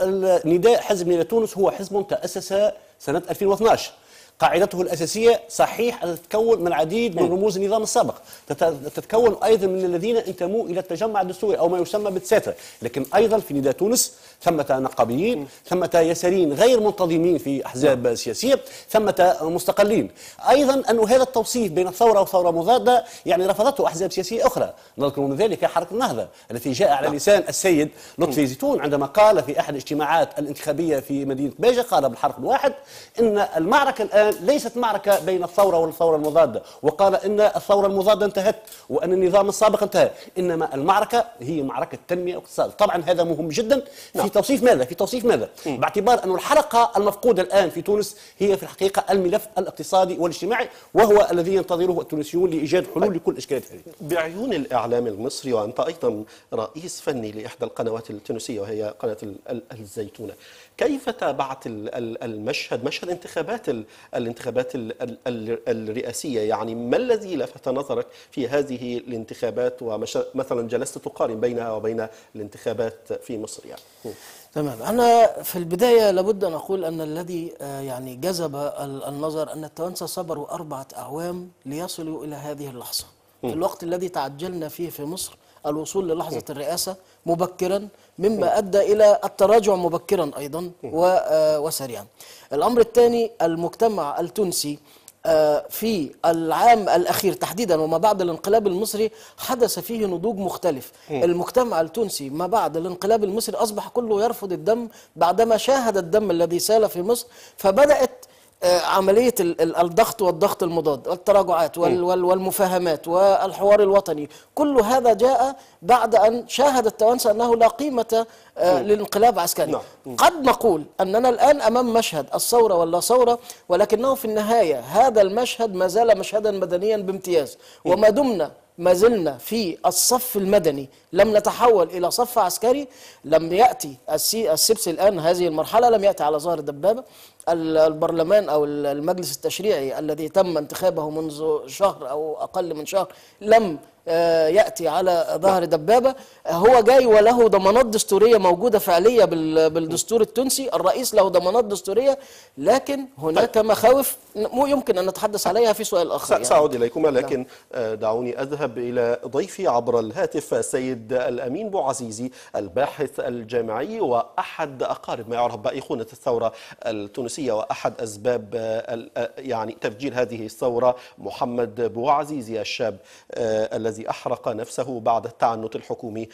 نداء حزب نداء تونس هو حزب تأسس سنة 2012 قاعدته الأساسية صحيح تتكون من العديد من رموز النظام السابق. تت- تتكون أيضا من الذين انتموا إلى التجمع الدستوري أو ما يسمى بالتساتة لكن أيضا في نداء تونس ثمة نقابيين ثمة يساريين غير منتظمين في أحزاب سياسية ثمة مستقلين. أيضا أن هذا التوصيف بين الثورة وثورة مضادة يعني رفضته أحزاب سياسية أخرى. نذكر من ذلك حركة النهضة التي جاء على لسان السيد لطفي زيتون عندما قال في أحد الاجتماعات الانتخابية في مدينة بيجة قال بالحرف الواحد إن المعركة الآن ليست معركة بين الثورة والثورة المضادة. وقال إن الثورة المضادة انتهت وأن النظام السابق انتهى. إنما المعركة هي معركة تنمية واقتصاد. طبعا هذا مهم جدا. في توصيف ماذا؟ في توصيف ماذا؟ باعتبار أن الحلقة المفقودة الآن في تونس هي في الحقيقة الملف الاقتصادي والاجتماعي وهو الذي ينتظره التونسيون لإيجاد حلول لكل الإشكالات هذه. بعيون الإعلام المصري وأنت أيضا رئيس فني لإحدى القنوات التونسية وهي قناة ال- ال- الزيتونة. كيف تابعت ال- ال- المشهد مشهد انتخابات ال- الانتخابات ال- ال- ال- الرئاسية؟ يعني ما الذي لفت نظرك في هذه الانتخابات؟ ومثلا جلست تقارن بينها وبين الانتخابات في مصر يعني. تمام. أنا في البداية لابد أن أقول أن الذي آه، يعني جذب ال- النظر أن التوانسة صبروا أربعة أعوام ليصلوا إلى هذه اللحظة. في الوقت الذي تعجلنا فيه في مصر الوصول للحظة الرئاسة مبكرا مما أدى إلى التراجع مبكرا أيضا آه، وسريعا. الأمر الثاني المجتمع التونسي آه، في العام الأخير تحديدا وما بعد الانقلاب المصري حدث فيه نضوج مختلف. المجتمع التونسي ما بعد الانقلاب المصري أصبح كله يرفض الدم بعدما شاهد الدم الذي سال في مصر فبدأت آه، ال- الضغط والضغط المضاد والتراجعات وال- وال- والمفاهمات والحوار الوطني. كل هذا جاء بعد أن شاهد التوانسة أنه لا قيمة آه،. للانقلاب عسكري. قد نقول أننا الآن أمام مشهد الثورة ولا ثورة ولكنه في النهاية هذا المشهد ما زال مشهدا مدنيا بامتياز. وما دمنا ما زلنا في الصف المدني. لم نتحول إلى صف عسكري. لم يأتي السبسي الآن هذه المرحلة لم يأتي على ظهر دبابة البرلمان أو ال- المجلس التشريعي الذي تم انتخابه منذ شهر أو أقل من شهر لم آه، يأتي على ظهر دبابة. هو جاي وله ضمانات دستورية موجودة فعلية بال- بالدستور التونسي. الرئيس له ضمانات دستورية لكن هناك مخاوف مو يمكن أن نتحدث عليها في سؤال آخر يعني. سأعود إليكم لكن آه، دعوني أذهب إلى ضيفي عبر الهاتف السيد الأمين بوعزيزي الباحث الجامعي وأحد أقارب ما يعرف بأيقونة الثورة التونسية. التونسية وأحد أسباب آه، آه، يعني تفجير هذه الثورة محمد بوعزيزي الشاب آه، الذي أحرق نفسه بعد التعنت الحكومي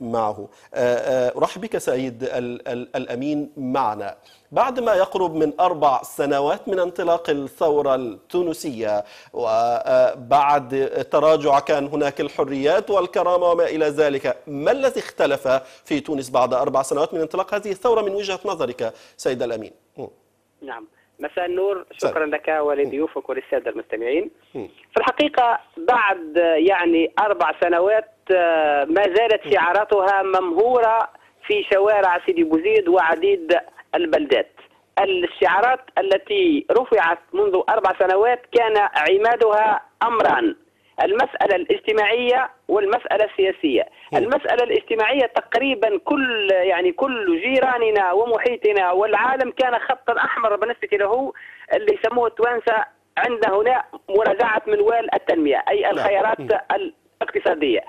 معه. أرحب بك سيد ال- ال- الأمين معنا. بعد ما يقرب من أربع سنوات من انطلاق الثورة التونسية وبعد تراجع كان هناك الحريات والكرامة وما إلى ذلك ما الذي اختلف في تونس بعد أربع سنوات من انطلاق هذه الثورة من وجهة نظرك سيد الأمين. نعم مساء النور. شكرا لك ولضيوفك وللسادة المستمعين. في الحقيقة بعد يعني أربع سنوات آه، ما زالت شعاراتها ممهورة في شوارع سيدي بوزيد وعديد البلدات. الشعارات التي رفعت منذ أربع سنوات كان عمادها أمران. المسألة الاجتماعية والمسألة السياسية. المسألة الاجتماعية تقريبا كل يعني كل جيراننا ومحيطنا والعالم كان خطا أحمر بالنسبة له اللي يسموه التوانسة عندنا هنا منازعة منوال التنمية أي الخيارات الاقتصادية.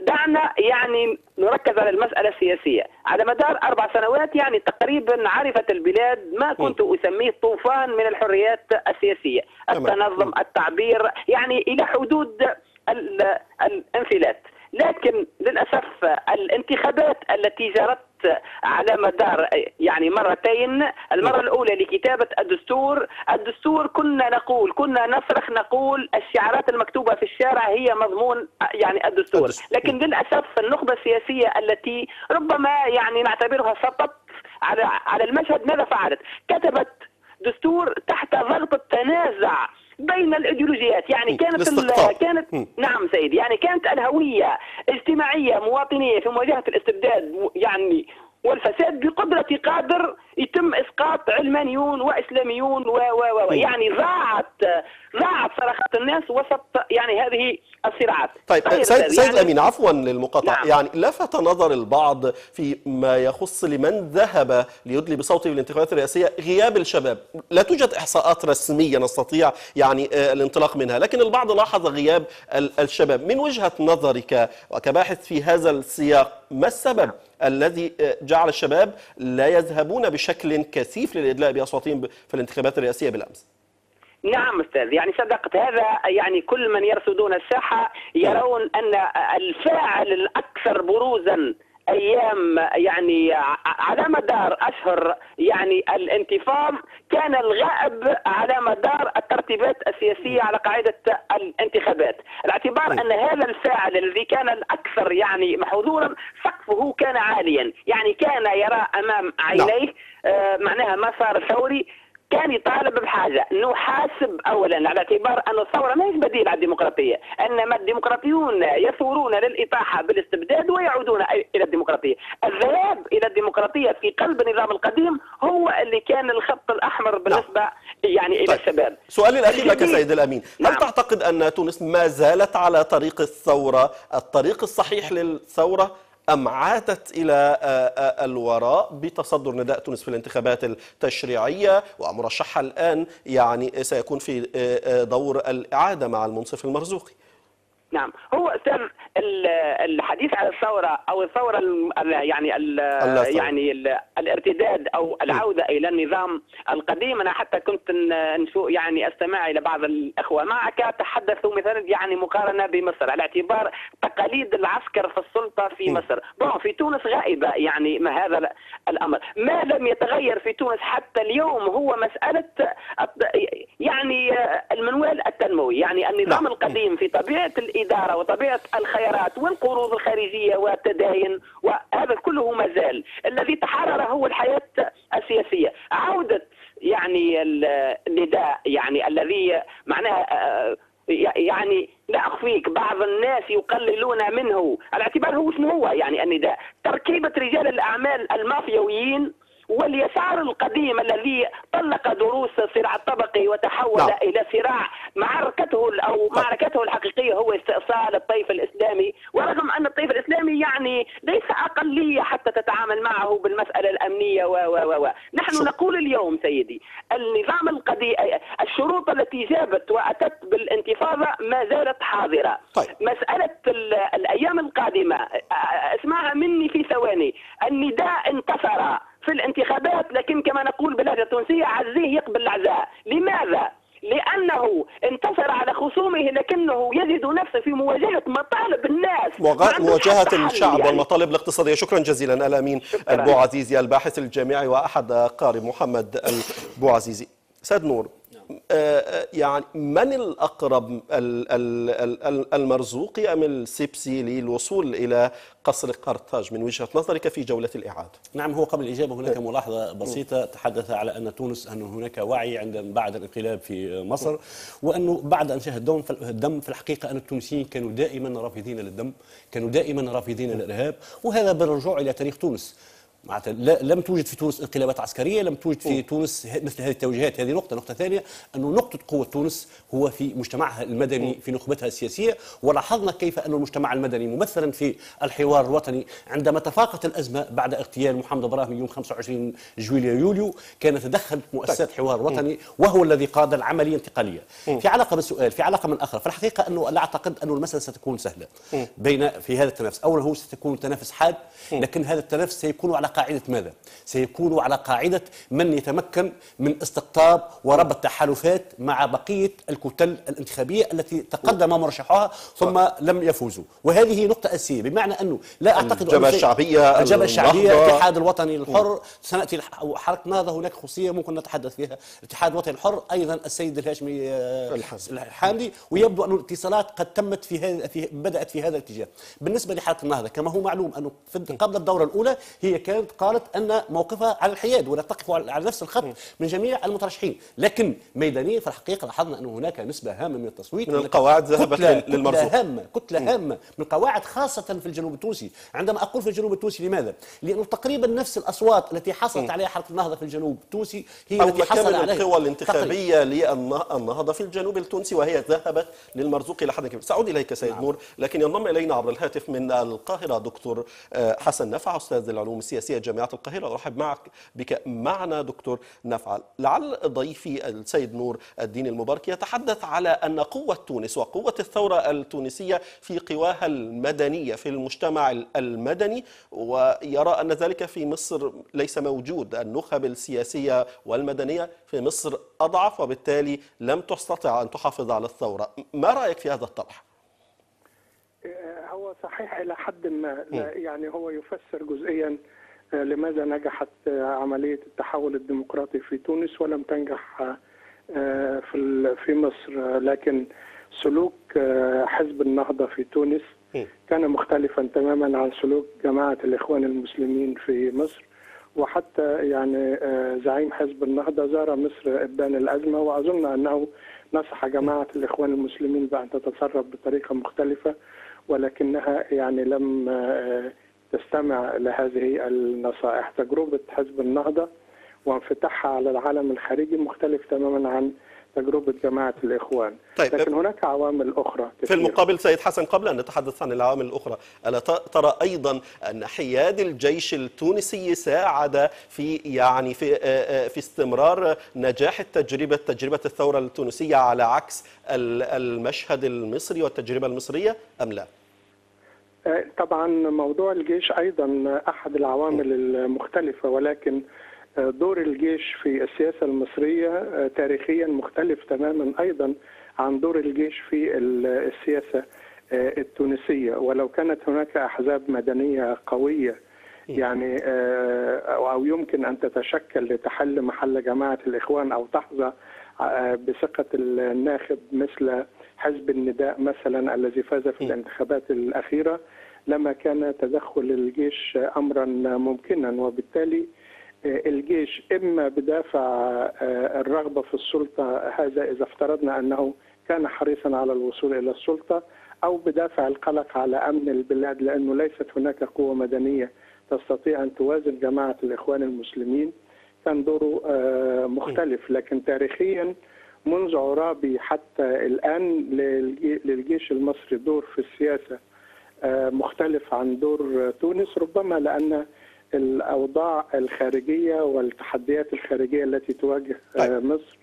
دعنا يعني نركز على المسألة السياسية. على مدار أربع سنوات يعني تقريبا عرفت البلاد ما كنت أسميه طوفان من الحريات السياسية. التنظم التعبير يعني إلى حدود ال- الانفلات. لكن للأسف الانتخابات التي جرت على مدار يعني مرتين المرة الأولى لكتابة الدستور. الدستور كنا نقول كنا نصرخ نقول الشعارات المكتوبة في الشارع هي مضمون يعني الدستور. لكن للأسف النخبة السياسية التي ربما يعني نعتبرها سقط على على المشهد ماذا فعلت؟ كتبت دستور تحت ضغط التنازع. بين الإيديولوجيات يعني كانت. كانت. نعم سيدي يعني كانت الهوية اجتماعيه مواطنية في مواجهة الاستبداد يعني والفساد بقدرة قادر يتم إسقاط علمانيون وإسلاميون و و و. يعني ضاعت ضاعت صرخات الناس وسط يعني هذه الصراعات. طيب طيب سيد, أستاذ، سيد يعني- الأمين عفوا للمقاطعة. نعم. يعني لفت نظر البعض فيما يخص لمن ذهب ليدلي بصوته في الانتخابات الرئاسية غياب الشباب. لا توجد إحصاءات رسمية نستطيع يعني آه، الانطلاق منها لكن البعض لاحظ غياب ال- الشباب. من وجهة نظرك وكباحث في هذا السياق ما السبب الذي آه، جعل الشباب لا يذهبون بشكل كثيف للإدلاء بأصواتهم ب- في الانتخابات الرئاسية بالأمس. نعم أستاذ يعني صدقت هذا يعني كل من يرصدون الساحة يرون أن الفاعل الأكثر بروزا أيام يعني على مدار أشهر يعني الانتفاض كان الغائب على مدار الترتيبات السياسية على قاعدة الانتخابات، الاعتبار أن هذا الفاعل الذي كان الأكثر يعني محظورا سقفه كان عاليا، يعني كان يرى أمام عينيه آه، معناها مسار ثوري كان يطالب بحاجة نحاسب اولا على اعتبار أن الثورة ما هي بديل على الديمقراطية، إنما الديمقراطيون يثورون للإطاحة بالاستبداد ويعودون إلى الديمقراطية، الذهاب إلى الديمقراطية في قلب النظام القديم هو اللي كان الخط الأحمر بالنسبة يعني إلى الشباب. سؤالي الأخير لك سيد الأمين. هل تعتقد أن تونس ما زالت على طريق الثورة الطريق الصحيح للثورة؟ أم عادت إلى آه، آه، الوراء بتصدر نداء تونس في الانتخابات التشريعية؟ ومرشحها الآن يعني سيكون في آه، دور الإعادة مع المنصف المرزوقي. نعم هو الحديث عن الثورة أو الثورة ال- يعني ال-. يعني ال- الارتداد أو العودة إلى النظام القديم. أنا حتى كنت يعني أستمع إلى بعض الأخوة معك. تحدثوا مثلا يعني مقارنة بمصر على اعتبار تقاليد العسكر في السلطة في مصر. بون في تونس غائبة يعني ما هذا ال- الأمر. ما لم يتغير في تونس حتى اليوم هو مسألة يعني المنوال التنموي. يعني النظام القديم في طبيعة الإدارة وطبيعة الخيارات والقروض الخارجية والتداين وهذا كله ما زال الذي تحرر هو الحياة السياسية. عودة يعني ال- النداء يعني الذي معناها آه، يعني لا اخفيك بعض الناس يقللون منه. على اعتبار هو اسمه هو يعني النداء. تركيبة رجال الأعمال المافيويين واليسار القديم الذي طلق دروس الصراع الطبقي وتحول نعم. إلى صراع معركته أو معركته الحقيقية هو استئصال الطيف الإسلامي ورغم أن الطيف الإسلامي يعني ليس أقلية حتى تتعامل معه بالمسألة الأمنية و و و, و. نحن نقول اليوم سيدي النظام القديم الشروط التي جابت وأتت بالانتفاضة ما زالت حاضرة طيب. مسألة ال- الأيام القادمة أسمعها مني في ثواني النداء انتصر في الانتخابات لكن كما نقول باللهجه التونسية عزيه يقبل العزاء لماذا؟ لأنه انتصر على خصومه لكنه يجد نفسه في مواجهة مطالب الناس. مواجهة الشعب يعني. والمطالب الاقتصادية. شكرا جزيلا الأمين البو عزيزي الباحث الجامعي وأحد قارئ محمد البو عزيزي سيد نور. يعني من الأقرب ال- ال- ال- ال- المرزوقي أم السبسي للوصول إلى قصر قرطاج من وجهة نظرك في جولة الإعادة؟ نعم هو قبل الإجابة هناك ملاحظة بسيطة تحدث على أن تونس أن هناك وعي عند بعد الانقلاب في مصر وأنه بعد أن الدم الدم في الحقيقة أن التونسيين كانوا دائما رافضين للدم كانوا دائما رافضين للإرهاب وهذا بالرجوع إلى تاريخ تونس. معناتها لم توجد في تونس انقلابات عسكرية، لم توجد في تونس مثل هذه التوجيهات، هذه نقطة، نقطة ثانية انه نقطة قوة تونس هو في مجتمعها المدني في نخبتها السياسية، ولاحظنا كيف أن المجتمع المدني ممثلا في الحوار الوطني عندما تفاقت الأزمة بعد اغتيال محمد إبراهيم يوم 25 جويليا يوليو، كان تدخلت مؤسسات حوار وطني وهو الذي قاد العملية الانتقاليه. في علاقة بالسؤال، في علاقة من اخر، في الحقيقة أنه لا أعتقد انه المسألة ستكون سهلة بين في هذا التنافس، اولا هو ستكون تنافس حاد لكن هذا التنافس سيكون على قاعدة ماذا؟ سيكون على قاعدة من يتمكن من استقطاب وربط تحالفات مع بقية الكتل الانتخابية التي تقدم مرشحها ثم لم يفوزوا، وهذه نقطة أساسية بمعنى أنه لا أعتقد الجبهة أنه الشعبية، الجبهة الشعبية النهضة. الاتحاد الوطني الحر سنأتي الح- حركة النهضه هناك خصوصيه ممكن نتحدث فيها، الاتحاد الوطني الحر أيضا السيد الهاشمي آه، الحامدي ويبدو أن الاتصالات قد تمت في هذا في بدأت في هذا الاتجاه. بالنسبة لحركة النهضه كما هو معلوم في قبل الدورة الأولى هي كانت قالت أن موقفها على الحياد ولا تقف على نفس الخط من جميع المترشحين، لكن ميدانيا في الحقيقة لاحظنا انه هناك نسبة هامة من التصويت من القواعد ذهبت للمرزوق. كتلة هامه كتلة هامة من قواعد خاصة في الجنوب التونسي، عندما أقول في الجنوب التونسي لماذا؟ لأنه تقريبا نفس الأصوات التي حصلت عليها حركه النهضة في الجنوب التونسي هي التي حصل عليها. القوى الانتخابية للنهضة في الجنوب التونسي وهي ذهبت للمرزوق إلى حد كبير. سأعود إليك سيد نور لكن ينضم إلينا عبر الهاتف من القاهرة دكتور آه، حسن نفع أستاذ العلوم السياسية جامعة القاهرة أرحب معك بك. معنا دكتور نفع لعل ضيفي السيد نور الدين المبارك يتحدث على أن قوة تونس وقوة الثورة التونسية في قواها المدنية في المجتمع المدني ويرى أن ذلك في مصر ليس موجود. النخب السياسية والمدنية في مصر أضعف وبالتالي لم تستطع أن تحافظ على الثورة. ما رأيك في هذا الطرح؟ هو صحيح إلى حد ما يعني هو يفسر جزئيا لماذا نجحت عملية التحول الديمقراطي في تونس ولم تنجح آه، في في مصر؟ لكن سلوك آه، حزب النهضة في تونس كان مختلفا تماما عن سلوك جماعة الإخوان المسلمين في مصر. وحتى يعني آه، زعيم حزب النهضة زار مصر إبان الأزمة وأظن أنه نصح جماعة الإخوان المسلمين بأن تتصرف بطريقة مختلفة ولكنها يعني لم تستمع لهذه النصائح تجربة حزب النهضة وانفتاحها على العالم الخارجي مختلف تماما عن تجربة جماعة الإخوان طيب. لكن هناك عوامل أخرى في كثيرة. المقابل سيد حسن قبل أن نتحدث عن العوامل الأخرى ألا ترى أيضا أن حياد الجيش التونسي ساعد في يعني في آه، آه، في استمرار نجاح التجربة تجربة الثورة التونسية على عكس ال- المشهد المصري والتجربة المصرية أم لا؟ آه، طبعا موضوع الجيش أيضا أحد العوامل المختلفة ولكن آه، دور الجيش في السياسة المصرية آه، تاريخيا مختلف تماما أيضا عن دور الجيش في ال- السياسة التونسية. ولو كانت هناك أحزاب مدنية قوية يعني أو يمكن أن تتشكل لتحل محل جماعة الإخوان أو تحظى بثقة الناخب مثل حزب النداء مثلا الذي فاز في الانتخابات الأخيرة لما كان تدخل الجيش امرا ممكنا وبالتالي آه، الجيش إما بدافع آه، الرغبة في السلطة هذا إذا افترضنا أنه كان حريصا على الوصول إلى السلطة أو بدافع القلق على أمن البلاد لأنه ليست هناك قوة مدنية تستطيع أن توازن جماعة الإخوان المسلمين. كان دوره آه، مختلف لكن تاريخيا منذ عرابي حتى الآن للجي- للجيش المصري دور في السياسة مختلف عن دور تونس ربما لأن الأوضاع الخارجية والتحديات الخارجية التي تواجه آه، مصر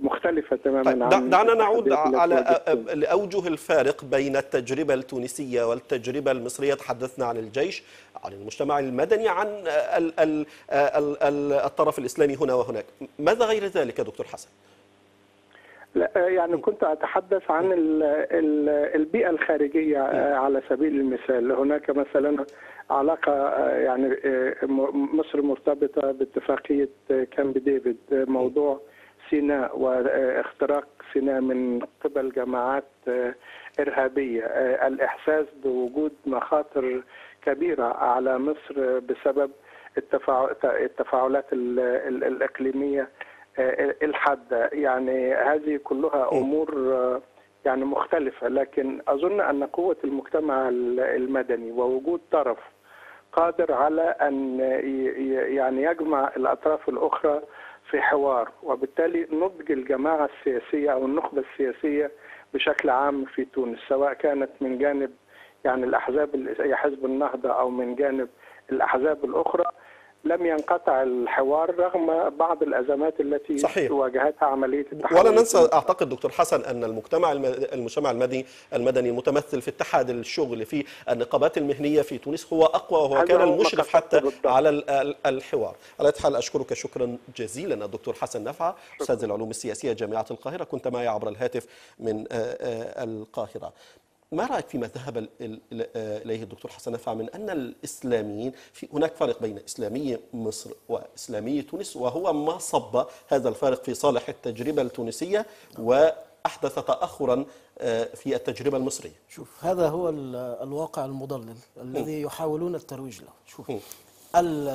مختلفة تماما دع- عن دعنا نعود على التي واجهت. لأوجه الفارق بين التجربة التونسية والتجربة المصرية تحدثنا عن الجيش عن المجتمع المدني عن ال ال ال ال الطرف الإسلامي هنا وهناك ماذا غير ذلك دكتور حسن؟ لا آه، يعني كنت أتحدث عن ال- ال- البيئة الخارجية آه، على سبيل المثال. هناك مثلا علاقة آه، يعني مصر مرتبطة باتفاقية آه، كامب ديفيد. آه، موضوع سيناء واختراق سيناء من قبل جماعات إرهابية. آه، الإحساس بوجود مخاطر كبيرة على مصر بسبب التفاع- التفاعلات ال- آه، الحادة يعني هذه كلها أمور آه، يعني مختلفة لكن أظن أن قوة المجتمع ال- المدني ووجود طرف قادر على ي- يعني يجمع الأطراف الأخرى في حوار وبالتالي نضج الجماعة السياسية أو النخبة السياسية بشكل عام في تونس سواء كانت من جانب يعني الأحزاب ال- زي حزب النهضة أو من جانب الأحزاب الأخرى لم ينقطع الحوار رغم بعض الأزمات التي صحيح. واجهتها عملية التحول ولا ننسى أعتقد دكتور حسن أن المجتمع الم- المجتمع المدني المدني المتمثل في اتحاد الشغل في النقابات المهنية في تونس هو أقوى وهو كان المشرف حتى بالضبط. على ال- ال- الحوار على حال أشكرك شكرا جزيلا الدكتور حسن نفعه أستاذ العلوم السياسية جامعة القاهرة كنت معي عبر الهاتف من آه، آه، القاهرة ما رأيك فيما ذهب آه، إليه الدكتور حسن؟ نفع من أن الإسلاميين في هناك فرق بين إسلامي مصر وإسلامي تونس وهو ما صب هذا الفارق في صالح التجربة التونسية وأحدث تاخرا آه، في التجربة المصرية. شوف هذا هو ال- الواقع المضلل الذي يحاولون الترويج له. شوف ال-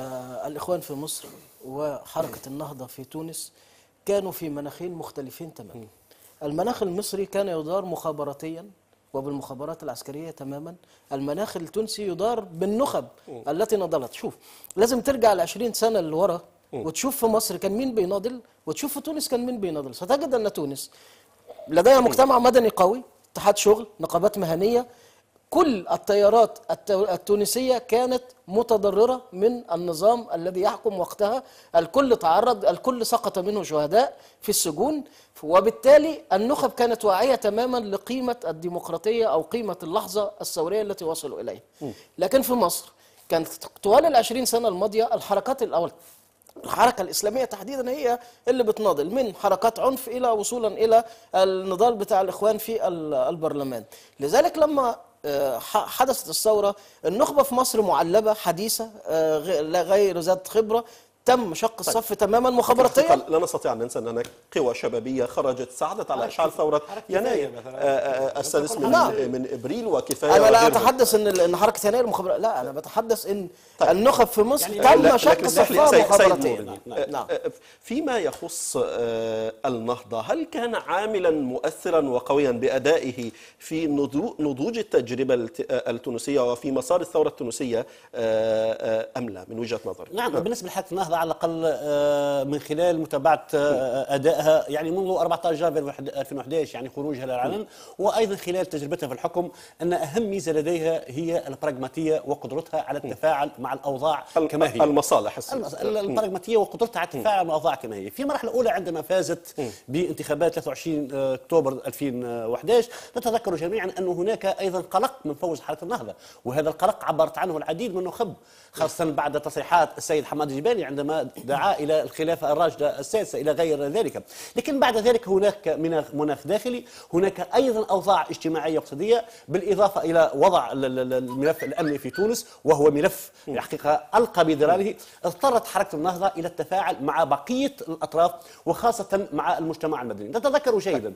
الإخوان في مصر وحركة النهضة في تونس كانوا في مناخين مختلفين تماما. المناخ المصري كان يدار مخابراتيا وبالمخابرات العسكرية تماما. المناخ التونسي يدار بالنخب التي نضلت. شوف لازم ترجع العشرين سنة لورا وتشوف في مصر كان مين بيناضل وتشوف في تونس كان مين بيناضل. ستجد أن تونس لديها مجتمع مدني قوي اتحاد شغل نقابات مهنية كل التيارات الت- التونسية كانت متضررة من النظام الذي يحكم وقتها. الكل تعرض الكل سقط منه شهداء في السجون. وبالتالي النخب كانت واعية تماما لقيمة الديمقراطية أو قيمة اللحظة الثورية التي وصلوا إليها. لكن في مصر كانت طوال العشرين سنة الماضية الحركات الأول الحركة الإسلامية تحديدا هي اللي بتناضل من حركات عنف إلى وصولا إلى النضال بتاع الإخوان في ال- البرلمان. لذلك لما حدثت الثورة النخبة في مصر معلبة حديثة آه، لا غير ذات خبرة. تم شق الصف تماما مخابراتيا؟ لا نستطيع أن ننسى أن هناك قوى شبابية خرجت ساعدت على إشعال ثورة يناير. مثلاً. آه، آه، السادس من نعم. من إبريل وكفاية أنا لا إن ال- إن حركة يناير مخابرات لا أنا بتحدث إن النخب في مصر يعني تم شق صفها سيد مخابراتيا. نعم آه، آه، فيما يخص آه، النهضة هل كان عاملا مؤثرا وقويا بأدائه في نضو- نضوج التجربة الت- آه، التونسية وفي مسار الثورة التونسية آه، آه، أم لا من وجهة نظرك؟ نعم بالنسبة لحركه النهضة على الأقل آه، من خلال متابعة آه، أدائها يعني منذ 14 جانفر 2011 يعني خروجها للعلن وأيضا خلال تجربتها في الحكم أن أهم ميزة لديها هي البراغماتية وقدرتها على التفاعل مع الأوضاع كما هي. المصالح البراغماتية وقدرتها على التفاعل مع الأوضاع كما هي. في المرحله الاولى عندما فازت بانتخابات 23 أكتوبر 2011 نتذكر جميعا أن هناك أيضا قلق من فوز حركه النهضة وهذا القلق عبرت عنه العديد من النخب خاصة بعد تصريحات السيد حماد الجبالي عندما دعا إلى الخلافة الراشده السادسة إلى غير ذلك. لكن بعد ذلك هناك مناخ داخلي هناك أيضا أوضاع اجتماعية واقتصاديه بالإضافة إلى وضع ال- ال- الملف الأمني في تونس وهو ملف في الحقيقة ألقى بضراره اضطرت حركة النهضة إلى التفاعل مع بقية الأطراف وخاصة مع المجتمع المدني. نتذكر جيدا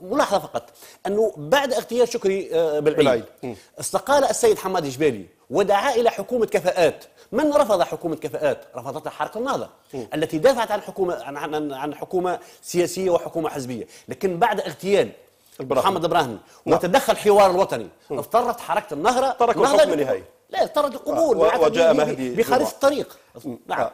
ملاحظه فقط. أنه بعد اغتيال شكري آه، بالعيد استقال السيد حماد الجبالي ودعا إلى حكومة كفاءات. من رفض حكومة كفاءات؟ رفضتها حركه النهضه التي دافعت عن حكومة عن عن, عن حكومة سياسية وحكومة حزبية. لكن بعد اغتيال محمد إبراهيم وتدخل الحوار الوطني اضطرت حركة النهضه تركوا النهضة- الحكم نهائي لا اضطرت القبول وجاء مهدي بخارج جمعة. الطريق نعم. آه،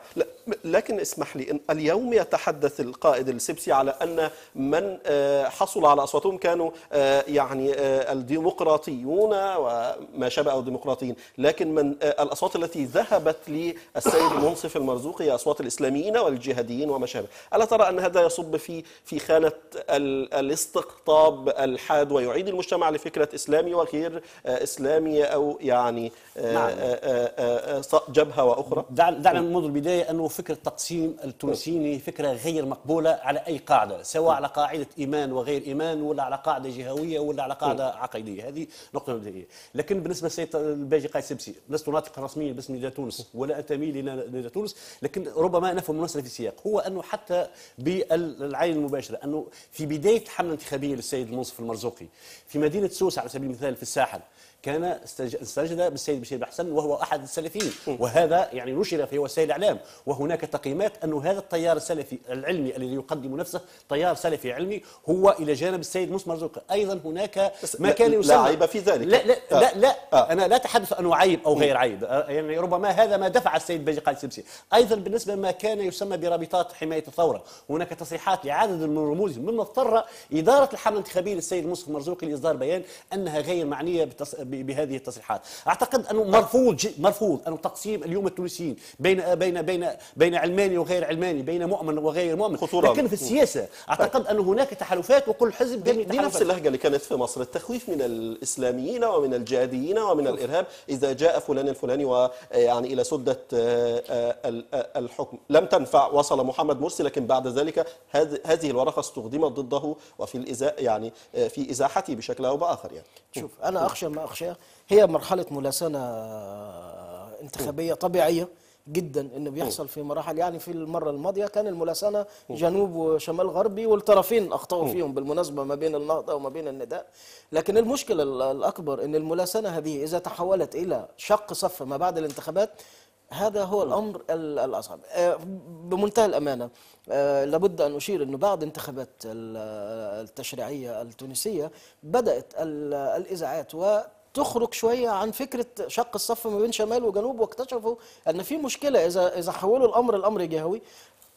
لكن اسمح لي إن اليوم يتحدث القائد السبسي على أن من آه، حصل على أصواتهم كانوا آه، يعني الديمقراطيون وما شابه الديمقراطيين لكن من الأصوات التي ذهبت للسيد [COUGHS] المنصف المرزوقي هي أصوات الإسلاميين والجهاديين وما شابه ألا ترى أن هذا يصب في في خانة ال- الاستقطاب الحاد ويعيد المجتمع لفكرة إسلامي وغير إسلامي أو يعني نعم. آه، آه، آه، جبهة وأخرى. دعنا دعنا منذ البداية أنه فكرة تقسيم التونسيين فكرة غير مقبولة على أي قاعدة سواء على قاعدة إيمان وغير إيمان ولا على قاعدة جهوية ولا على قاعدة عقيدية. هذه نقطة مبدئية. لكن بالنسبة للسيد الباجي قايد سبسي لست ناطقا رسميا باسم نداء تونس ولا انتمي لنداء تونس لكن ربما نفهم المسألة في سياق. هو أنه حتى بالعين المباشرة أنه في بداية الحمله الانتخابيه للسيد المنصف المرزوقي في مدينة سوسه على سبيل المثال في الساحل كان استج- استجد بالسيد بشير الحسن وهو أحد السلفيين. وهذا يعني نشر في وسائل الإعلام. وهناك تقييمات انه هذا التيار السلفي العلمي الذي يقدم نفسه تيار سلفي علمي هو إلى جانب السيد موسى مرزوق أيضا هناك ما لا- كان لا يسمى عيب في ذلك. لا لا آه. لا, لا. آه. أنا لا أتحدث أنه عيب أو غير عيب. آه، يعني ربما هذا ما دفع السيد باجي قائد سبسي أيضا بالنسبة ما كان يسمى برابطات حماية الثورة هناك تصريحات لعدد من رموزهم مما اضطر إدارة الحملة الانتخابية للسيد موسى مرزوقي لإصدار بيان أنها غير معنية بالتص... بهذه التصريحات. أعتقد أنه مرفوض مرفوض أنه تقسيم اليوم التونسيين بين بين بين بين علماني وغير علماني بين مؤمن وغير مؤمن. خطورة. لكن في السياسة أعتقد أنه هناك تحالفات وكل حزب دي, دي نفس. اللهجة اللي كانت في مصر التخويف من الإسلاميين ومن الجهاديين ومن الإرهاب إذا جاء فلان الفلاني ويعني إلى سدة آه، آه، آه، الحكم. لم تنفع وصل محمد مرسي لكن بعد ذلك هذه هذه الورقة استخدمت ضده وفي الإزاء يعني في إزاحته بشكل أو بآخر يعني. شوف أنا اخشى ما أخشى هي مرحلة ملاسنه انتخابية طبيعية جدا ان بيحصل في مراحل. يعني في المرة الماضية كان الملاسنه جنوب وشمال غربي والطرفين أخطأوا فيهم بالمناسبة ما بين النهضة وما بين النداء. لكن المشكلة ال- الأكبر إن الملاسنه هذه إذا تحولت إلى شق صف ما بعد الانتخابات هذا هو الأمر ال- الأصعب. آه، بمنتهى الأمانة آه، لابد أن أشير إنه بعد انتخابات ال- التشريعية التونسية بدأت ال- الإذاعات وتخرج شوية عن فكرة شق الصف ما بين شمال وجنوب واكتشفوا أن في مشكلة إذا إذا حولوا الأمر الامر جهوي.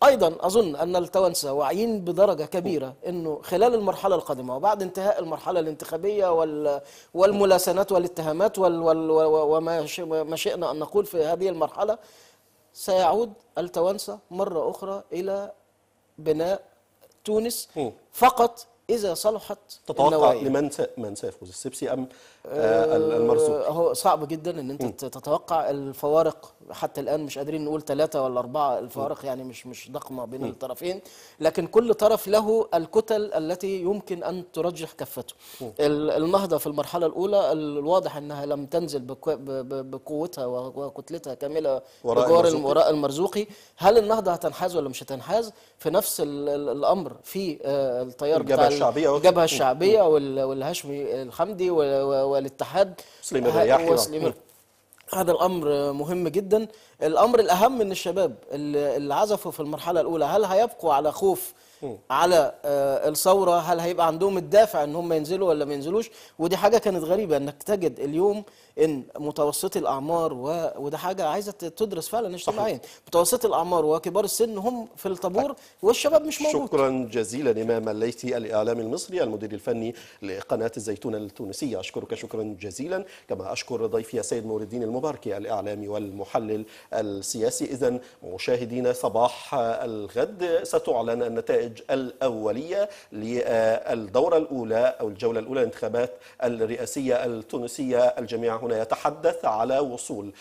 أيضا أظن أن التوانسة واعيين بدرجة كبيرة إنه خلال المرحلة القادمة وبعد انتهاء المرحلة الانتخابية وال والملاسنات والاتهامات وال وال وما شئنا أن نقول في هذه المرحلة سيعود التوانسة مرة أخرى إلى بناء تونس. فقط إذا صلحت تتوقع. لمن سيفوز؟ السبسي أم المرزوق آه، هو صعب جدا إن أنت تتوقع الفوارق. حتى الآن مش قادرين نقول ثلاثة ولا أربعة. الفوارق يعني مش مش ضخمة بين الطرفين. لكن كل طرف له الكتل التي يمكن أن ترجح كفته. ال- النهضه في المرحلة الأولى الواضح إنها لم تنزل بقوتها و- وكتلتها كاملة وراء وراء المرزوقي. هل النهضة هتنحاز ولا مش هتنحاز؟ في نفس ال- ال- الأمر في آه، التيار الجبهة بتاع ال- الشعبية وفي- الجبهة م. الشعبية وال- والهاشمي الحمدي وال- والاتحاد. سليمان وسليمان هذا الأمر مهم جدا. الأمر الأهم إن الشباب اللي اللي عزفوا في المرحلة الأولى هل هيبقوا على خوف على آه، الثورة هل هيبقى عندهم الدافع إن هم ينزلوا ولا ما ينزلوش؟ ودي حاجة كانت غريبة إنك تجد اليوم إن متوسطي الأعمار و... وده حاجة عايزة تدرس فعلا اجتماعيا. متوسطي الأعمار وكبار السن هم في الطابور والشباب مش موجود. شكرا جزيلا إمام الليثي الإعلام المصري المدير الفني لقناة الزيتون التونسية. أشكرك شكرا جزيلا. كما أشكر ضيفي السيد نور الدين المباركي الإعلامي والمحلل السياسي. إذا مشاهدينا صباح الغد. ستعلن النتائج الأولية للدورة الأولى أو الجولة الأولى للانتخابات الرئاسية التونسية. الجميع هنا يتحدث على وصول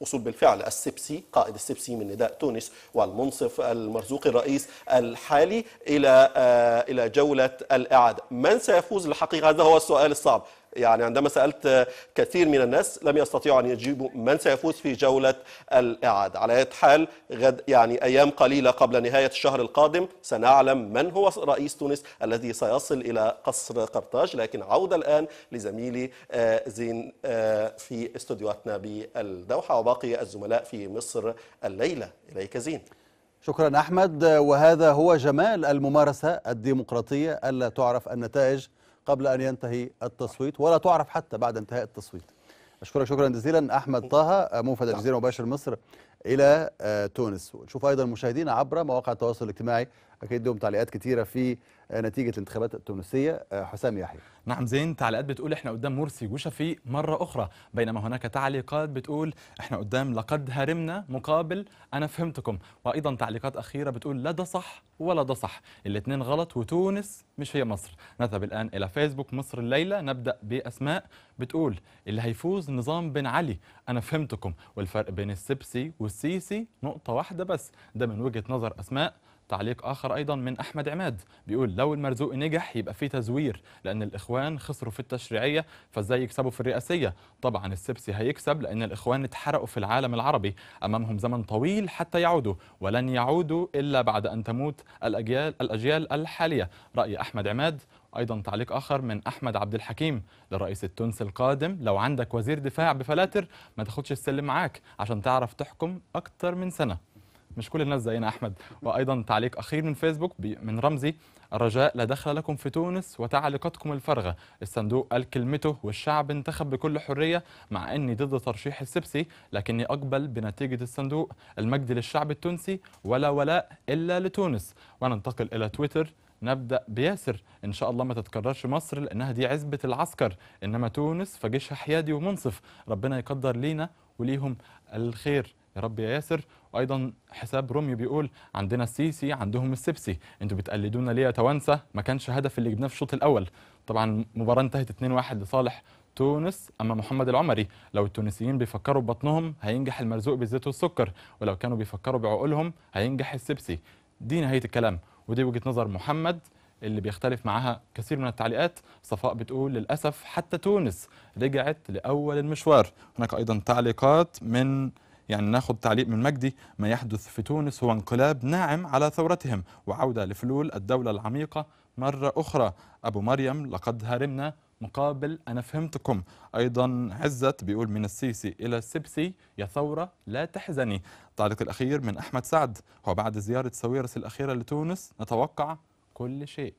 وصول بالفعل السبسي قائد السبسي من نداء تونس والمنصف المرزوقي الرئيس الحالي إلى آه، إلى جولة الإعادة، من سيفوز الحقيقة؟ هذا هو السؤال الصعب، يعني عندما سألت آه، كثير من الناس لم يستطيعوا أن يجيبوا من سيفوز في جولة الإعادة، على اية حال غد يعني أيام قليلة قبل نهاية الشهر القادم سنعلم من هو رئيس تونس الذي سيصل إلى قصر قرطاج، لكن عودة الآن لزميلي آه، زين آه، في استوديوهاتنا بالدوحه وباقي الزملاء في مصر الليلة، إليك زين. شكرا أحمد. وهذا هو جمال الممارسة الديمقراطية ألا تعرف النتائج قبل أن ينتهي التصويت ولا تعرف حتى بعد انتهاء التصويت. أشكرك شكرا جزيلا أحمد طه موفد الجزيرة مباشر مصر إلى آه، تونس. ونشوف أيضا مشاهدينا عبر مواقع التواصل الاجتماعي. أكيد لهم تعليقات كثيرة في آه، نتيجة الانتخابات التونسية. آه، حسام يحيى. نعم زين تعليقات بتقول إحنا قدام مرسي وشفيق مرة أخرى بينما هناك تعليقات بتقول إحنا قدام لقد هرمنا مقابل أنا فهمتكم. وأيضا تعليقات أخيرة بتقول لا ده صح ولا ده صح. الاثنين غلط وتونس مش هي مصر. نذهب الآن إلى فيسبوك مصر الليلة نبدأ بأسماء بتقول اللي هيفوز نظام بن علي أنا فهمتكم. والفرق بين السبسي والسيسي نقطة واحدة بس. ده من وجهة نظر أسماء تعليق آخر أيضا من أحمد عماد. بيقول لو المرزوق نجح يبقى في تزوير لأن الإخوان خسروا في التشريعية فإزاي يكسبوا في الرئاسية؟ طبعا السبسي هيكسب لأن الإخوان اتحرقوا في العالم العربي. أمامهم زمن طويل حتى يعودوا ولن يعودوا إلا بعد أن تموت الأجيال, الأجيال الحالية. رأي أحمد عماد. أيضا تعليق آخر من أحمد عبد الحكيم. للرئيس التونسي القادم لو عندك وزير دفاع بفلاتر ما تاخدش السلم معاك عشان تعرف تحكم أكتر من سنة. مش كل الناس زينا أحمد. وأيضا تعليق أخير من فيسبوك من رمزي. الرجاء لا دخل لكم في تونس وتعليقاتكم الفارغة. الصندوق قال كلمته والشعب انتخب بكل حرية مع إني ضد ترشيح السبسي لكني أقبل بنتيجة الصندوق المجد للشعب التونسي ولا ولاء إلا لتونس. وننتقل إلى تويتر. نبدأ بياسر. إن شاء الله ما تتكررش مصر لأنها دي عزبة العسكر. إنما تونس فجيشها حيادي ومنصف. ربنا يقدر لينا وليهم الخير. يا رب يا ياسر. وأيضا حساب روميو بيقول عندنا السيسي عندهم السبسي أنتوا بتقلدونا ليه يا توانسة؟ ما كانش هدف اللي جبناه في الشوط الأول. طبعا المباراه انتهت 2-1 لصالح تونس أما محمد العمري. لو التونسيين بيفكروا ببطنهم هينجح المرزوق بالزيت والسكر ولو كانوا بيفكروا بعقولهم هينجح السبسي دي نهاية الكلام. ودي وجهة نظر محمد اللي بيختلف معاها كثير من التعليقات. صفاء بتقول للأسف حتى تونس رجعت لأول المشوار. هناك أيضا تعليقات من يعني ناخذ تعليق من مجدي ما يحدث في تونس هو انقلاب ناعم على ثورتهم وعودة لفلول الدولة العميقة. مرة أخرى أبو مريم لقد هرمنا مقابل أنا فهمتكم. أيضا عزت بيقول من السيسي إلى السبسي يا ثورة لا تحزني. التعليق الأخير من أحمد سعد هو بعد زيارة ساويرس الأخيرة لتونس نتوقع كل شيء.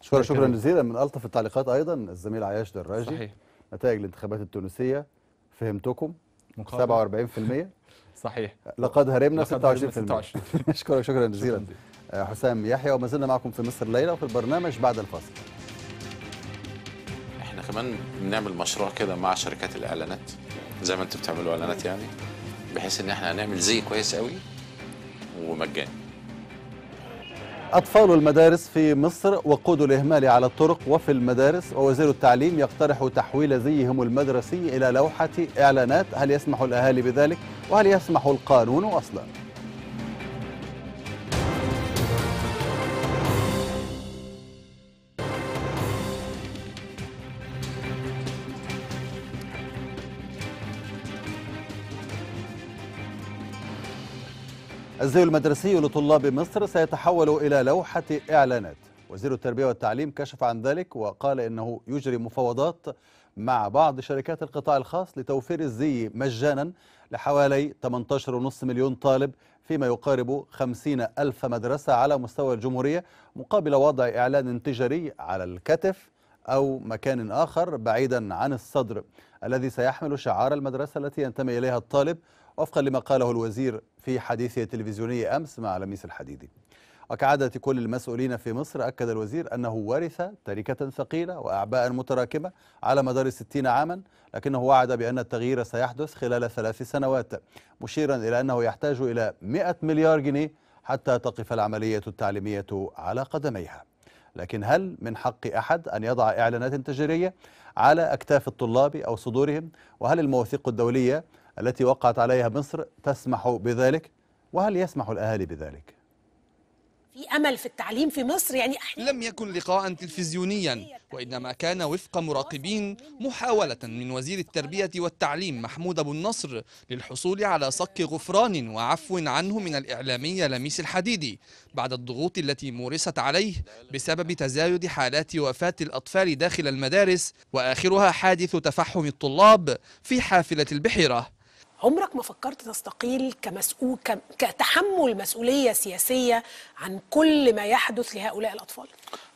شكرا. شكرا جزيلا. من ألطف التعليقات أيضا الزميل عياش دراجي صحيح. نتائج الانتخابات التونسية فهمتكم. مقابل 47% [LAUGHS] صحيح. لقد هرمنا لقد هرمنا 26% [LAUGHS] [LAUGHS] شكرا شكرا جزيلا. آه، حسام يحيى وما زلنا معكم في مصر الليلة وفي البرنامج بعد الفاصل. إحنا كمان بنعمل مشروع كده مع شركات الإعلانات زي ما أنتوا بتعملوا إعلانات يعني بحيث إن إحنا هنعمل زي كويس قوي ومجاني. أطفال المدارس في مصر وقود الإهمال على الطرق وفي المدارس ووزير التعليم يقترح تحويل زيهم المدرسي إلى لوحة إعلانات. هل يسمح الأهالي بذلك؟ وهل يسمح القانون أصلا؟ الزي المدرسي لطلاب مصر سيتحول إلى لوحة إعلانات. وزير التربية والتعليم كشف عن ذلك وقال إنه يجري مفاوضات مع بعض شركات القطاع الخاص لتوفير الزي مجانا لحوالي 18.5 مليون طالب فيما يقارب 50 ألف مدرسة على مستوى الجمهورية مقابل وضع إعلان تجاري على الكتف أو مكان آخر بعيدا عن الصدر الذي سيحمل شعار المدرسة التي ينتمي إليها الطالب وفقا لما قاله الوزير في حديثه التلفزيوني أمس مع لميس الحديدي. وكعادة كل المسؤولين في مصر أكد الوزير أنه ورث تركة ثقيلة وأعباء متراكمة على مدار ستين عاما لكنه وعد بأن التغيير سيحدث خلال ثلاث سنوات مشيرا إلى أنه يحتاج إلى 100 مليار جنيه حتى تقف العملية التعليمية على قدميها. لكن هل من حق أحد أن يضع إعلانات تجارية على أكتاف الطلاب أو صدورهم؟ وهل المواثيق الدولية التي وقعت عليها مصر تسمح بذلك؟ وهل يسمح الأهالي بذلك؟ في أمل في التعليم في مصر يعني لم يكن لقاء تلفزيونيا وإنما كان وفق مراقبين محاولة من وزير التربية والتعليم محمود أبو النصر للحصول على صك غفران وعفو عنه من الإعلامي لميس الحديدي بعد الضغوط التي مورست عليه بسبب تزايد حالات وفاة الأطفال داخل المدارس وآخرها حادث تفحم الطلاب في حافلة البحيرة. عمرك ما فكرت تستقيل كمسؤول كتحمل مسؤولية سياسية عن كل ما يحدث لهؤلاء الأطفال؟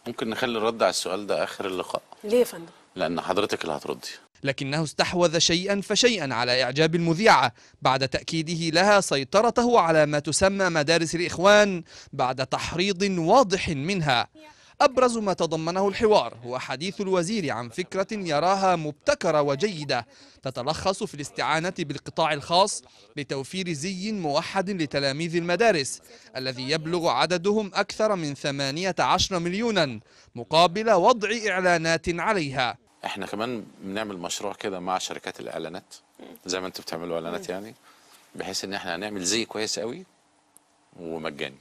ممكن نخلي الرد على السؤال ده آخر اللقاء. ليه يا فندم؟ لأن حضرتك اللي هتردي. لكنه استحوذ شيئا فشيئا على إعجاب المذيعة بعد تأكيده لها سيطرته على ما تسمى مدارس الإخوان بعد تحريض واضح منها. أبرز ما تضمنه الحوار هو حديث الوزير عن فكرة يراها مبتكرة وجيدة تتلخص في الاستعانة بالقطاع الخاص لتوفير زي موحد لتلاميذ المدارس الذي يبلغ عددهم أكثر من 18 مليونا مقابل وضع إعلانات عليها. إحنا كمان بنعمل مشروع كده مع شركات الإعلانات زي ما أنتوا بتعملوا إعلانات يعني بحيث إن إحنا هنعمل زي كويس قوي ومجاني.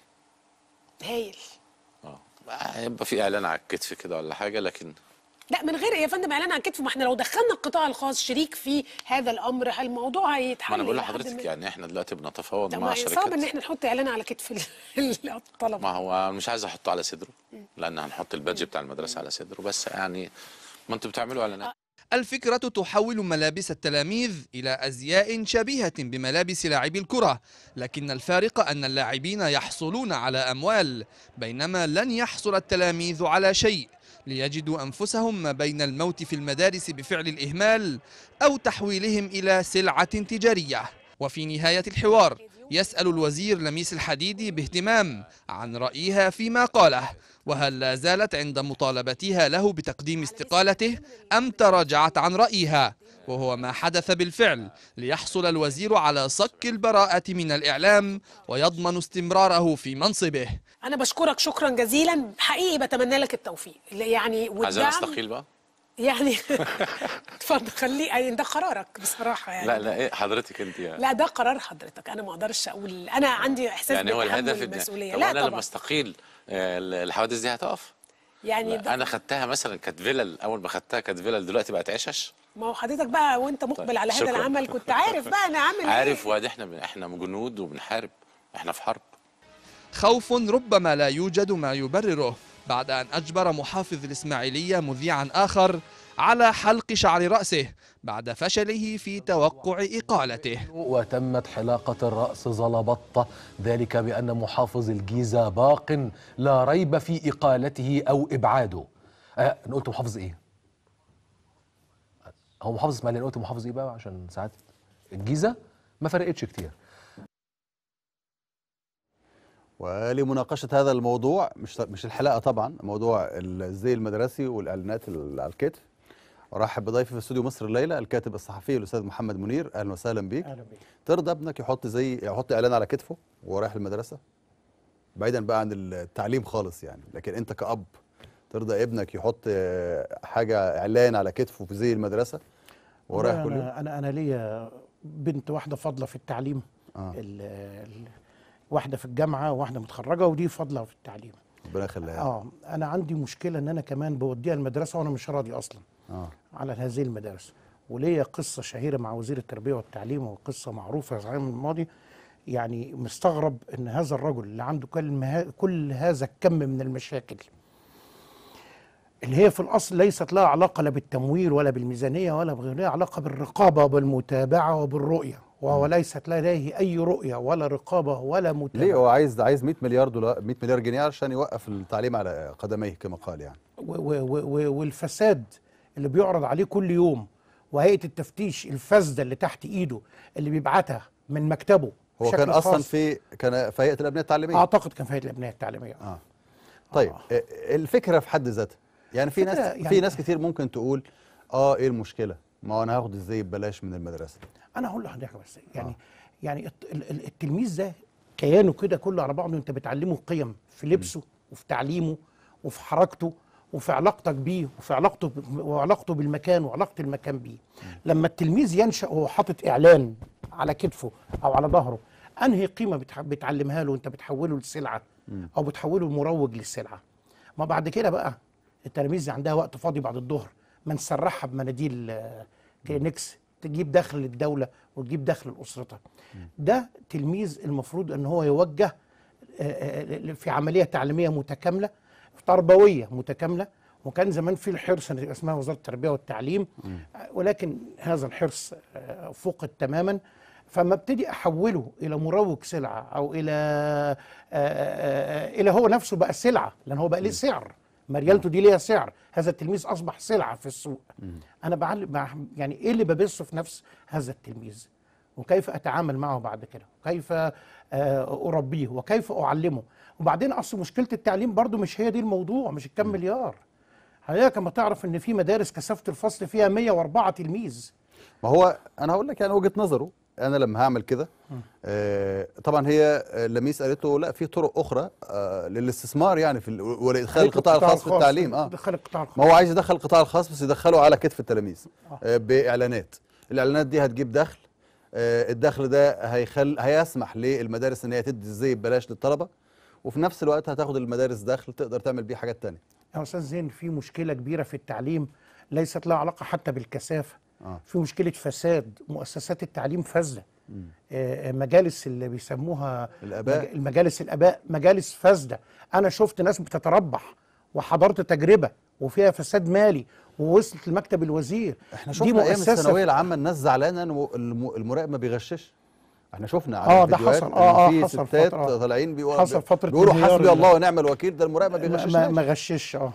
هايل. هيبقى في إعلان على الكتف كده ولا حاجة لكن لا من غير يا فندم إعلان عن كتف ما إحنا لو دخلنا القطاع الخاص شريك في هذا الأمر الموضوع ما هيتحل أنا بقول لحضرتك ما. يعني إحنا دلوقتي بنتفاوض مع ما صعب شركات. إن إحنا نحط إعلان على كتف ال- [LAUGHS] الطلبة. ما هو مش عايز أحطه على صدره لأن هنحط البادج بتاع المدرسة على صدره بس يعني ما أنتوا بتعملوا إعلانات. الفكرة تحول ملابس التلاميذ إلى أزياء شبيهة بملابس لاعبي الكرة لكن الفارق أن اللاعبين يحصلون على أموال بينما لن يحصل التلاميذ على شيء. ليجدوا أنفسهم ما بين الموت في المدارس بفعل الإهمال أو تحويلهم إلى سلعة تجارية. وفي نهاية الحوار يسأل الوزير لميس الحديدي باهتمام عن رأيها فيما قاله. وهل لا زالت عند مطالبتها له بتقديم استقالته أم تراجعت عن رأيها؟ وهو ما حدث بالفعل ليحصل الوزير على صك البراءة من الإعلام ويضمن استمراره في منصبه. أنا بشكرك شكرا جزيلا حقيقي بتمنى لك التوفيق. يعني عايزين والدعم نستقيل بقى؟ يعني [LAUGHS] اتفضل خليه يعني ده قرارك بصراحة يعني. لا لا إيه حضرتك أنت يعني. لا ده قرار حضرتك أنا ما أقدرش أقول أنا عندي إحساس يعني هو الهدف المسؤولية. ان لا أنا لما طبعا. أستقيل آه، الحوادث دي هتقف؟ يعني ده أنا خدتها مثلا كانت فيلل أول ما خدتها كانت فيلل دلوقتي بقت عشش. ما هو حضرتك بقى وأنت مقبل طيب، على هذا. العمل كنت عارف بقى أنا عامل عارف إيه وأدي إحنا إحنا جنود وبنحارب إحنا في حرب. خوف ربما لا يوجد ما يبرره. بعد أن أجبر محافظ الإسماعيلية مذيعا آخر على حلق شعر رأسه بعد فشله في توقع إقالته. وتمت حلاقة الرأس زلبطة ذلك بأن محافظ الجيزة باق لا ريب في إقالته أو إبعاده. أه أنا قلت محافظ إيه؟ هو محافظ إسماعيلية قلت محافظ إيه بقى عشان ساعات؟ الجيزة؟ ما فرقتش كتير. ولمناقشة هذا الموضوع مش مش الحلقة طبعا موضوع الزي المدرسي والإعلانات اللي على الكتف. أرحب بضيفي في استوديو مصر الليلة الكاتب الصحفي الأستاذ محمد منير. أهلا وسهلا بيك. أهلا بيك. ترضى ابنك يحط زي يحط إعلان على كتفه وهو رايح المدرسة؟ بعيدا بقى عن التعليم خالص يعني لكن أنت كأب ترضى ابنك يحط حاجة إعلان على كتفه في زي المدرسة وهو رايح كل يوم أنا أنا أنا ليا بنت واحدة فاضلة في التعليم. آه. ال- ال- واحدة في الجامعة وواحدة متخرجة ودي فاضله في التعليم. ربنا يخليها. آه أنا عندي مشكلة إن أنا كمان بوديها المدرسة وأنا مش راضي أصلا آه. على هذه المدارس. وليا قصة شهيرة مع وزير التربية والتعليم وقصة معروفة في العام الماضي. يعني مستغرب إن هذا الرجل اللي عنده كل, كل هذا الكم من المشاكل اللي هي في الأصل ليست لها علاقة لا بالتمويل ولا بالميزانية ولا بغير لها علاقة بالرقابة وبالمتابعه وبالرؤية. وهو ليست لديه أي رؤية ولا رقابة ولا متابعة. ليه؟ هو عايز عايز 100 مليار دولار 100 مليار جنيه عشان يوقف التعليم على قدميه كما قال يعني. والفساد اللي بيعرض عليه كل يوم وهيئة التفتيش الفاسدة اللي تحت إيده اللي بيبعتها من مكتبه هو كان أصلا. في كان في هيئة الأبنية التعليمية؟ أعتقد كان في هيئة الأبنية التعليمية. آه. طيب آه. الفكرة في حد ذاتها. يعني في ناس يعني- في ناس كتير ممكن تقول آه إيه المشكلة؟ ما أنا هاخد إزاي ببلاش من المدرسة؟ أنا هقول لحضرتك بس يعني يعني الت- ال- ال- التلميذ ده كيانه كده كله على بعضه انت بتعلمه قيم في لبسه وفي تعليمه وفي حركته وفي علاقتك بيه وفي علاقته وعلاقته بالمكان وعلاقة المكان بيه. لما التلميذ ينشأ وهو حاطط إعلان على كتفه أو على ظهره أنهي قيمة بتعلمها له؟ أنت بتحوله لسلعة أو بتحوله لمروج للسلعة. ما بعد كده بقى التلاميذ عندها وقت فاضي بعد الظهر ما نسرحها بمناديل آه، كلينكس تجيب دخل للدولة وتجيب دخل لأسرتها. ده تلميذ المفروض إن هو يوجه آه، آه، في عملية تعليمية متكاملة تربوية متكاملة وكان زمان في الحرص اسمها وزارة التربية والتعليم. آه، ولكن هذا الحرص آه، فقد تماما. فما ابتدي أحوله إلى مروج سلعة أو إلى آه، آه، آه، إلى هو نفسه بقى سلعة لأن هو بقى ليه سعر. مريالته دي ليها سعر. هذا التلميذ أصبح سلعة في السوق. أنا بعلم يعني إيه اللي ببثه في نفس هذا التلميذ؟ وكيف أتعامل معه بعد كده؟ وكيف آه، أربيه؟ وكيف أعلمه؟ وبعدين أصل مشكلة التعليم برضو مش هي دي الموضوع مش الكم مليار. حضرتك كما تعرف إن في مدارس كثافة الفصل فيها 104 تلميذ. ما هو أنا هقول لك يعني وجهة نظره. أنا لما هعمل كده آه طبعا هي لميس قالت له لا في طرق أخرى آه للاستثمار يعني في ال- ولإدخال القطاع الخاص في التعليم آه. دخل القطاع الخاص. ما هو عايز يدخل القطاع الخاص بس يدخله على كتف التلاميذ آه. بإعلانات. الإعلانات دي هتجيب دخل الدخل ده هيخل هيسمح للمدارس إن هي تدي الزي ببلاش للطلبة وفي نفس الوقت هتاخد المدارس دخل تقدر تعمل بيه حاجات تانية. يا أستاذ زين في مشكلة كبيرة في التعليم ليست لها علاقة حتى بالكثافة. آه. في مشكلة فساد مؤسسات التعليم فاسده آه، مجالس اللي بيسموها الآباء. مج- المجالس الآباء مجالس فاسده أنا شفت ناس بتتربح وحضرت تجربة وفيها فساد مالي ووصلت لمكتب الوزير. إحنا شفنا أيام الثانوية العامة الناس زعلانة ان الم- المراقب ما بيغشش. إحنا شفنا على آه، ده حصل. آه، إن آه، في حصل ستات فترة. طالعين بيقولوا حصل فترة بيقولوا انهيار حسبي ال- الله ونعم الوكيل ده المراقب ما بيغشش ما غشش آه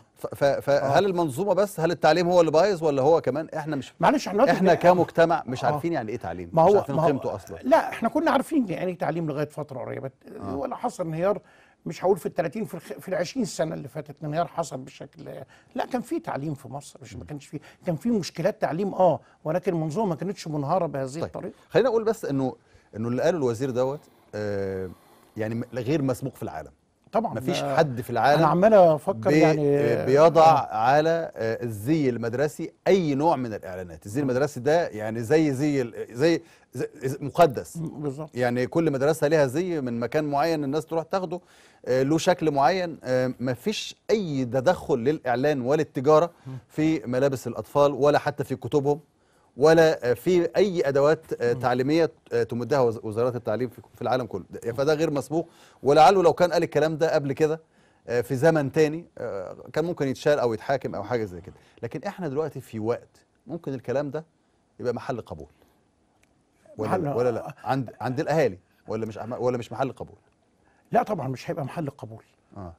فهل المنظومة بس هل التعليم هو اللي بايظ ولا هو كمان إحنا مش معلش إحنا إحنا كمجتمع مش آه. عارفين يعني إيه تعليم ما مش هو عارفين ما هو- قيمته أصلا لا إحنا كنا عارفين يعني تعليم لغاية فترة قريبة آه. ولا حصل انهيار مش هقول في ال 30 في. في ال 20 سنة اللي فاتت الانهيار حصل بشكل لا كان في تعليم في مصر مش ما كانش في كان في مشكلات تعليم آه ولكن المنظومة ما كانتش منهارة بهذه طيب. الطريقة خلينا أقول بس إنه إنه اللي قاله الوزير دوت آه يعني غير مسبوق في العالم. طبعا. مفيش آه، حد في العالم أنا عمال أفكر بي- يعني آه، بيضع على آه، الزي المدرسي أي نوع من الإعلانات. الزي المدرسي ده يعني زي زي زي, مقدس. بالظبط. يعني كل مدرسة ليها زي من مكان معين الناس تروح تاخده له شكل معين. مفيش أي تدخل للإعلان ولا التجاره في ملابس الأطفال ولا حتى في كتبهم. ولا في أي أدوات آه، تعليمية آه، تمدها وز- وزارات التعليم في العالم كله. ده- فده غير مسبوق. ولعله لو كان قال الكلام ده قبل كده آه، في زمن تاني كان ممكن يتشال أو يتحاكم أو حاجة زي كده. لكن إحنا دلوقتي في وقت ممكن الكلام ده يبقى محل قبول. ولا ولا لا؟ عند عند الأهالي ولا مش ولا مش محل قبول؟ لا طبعا مش هيبقى محل قبول.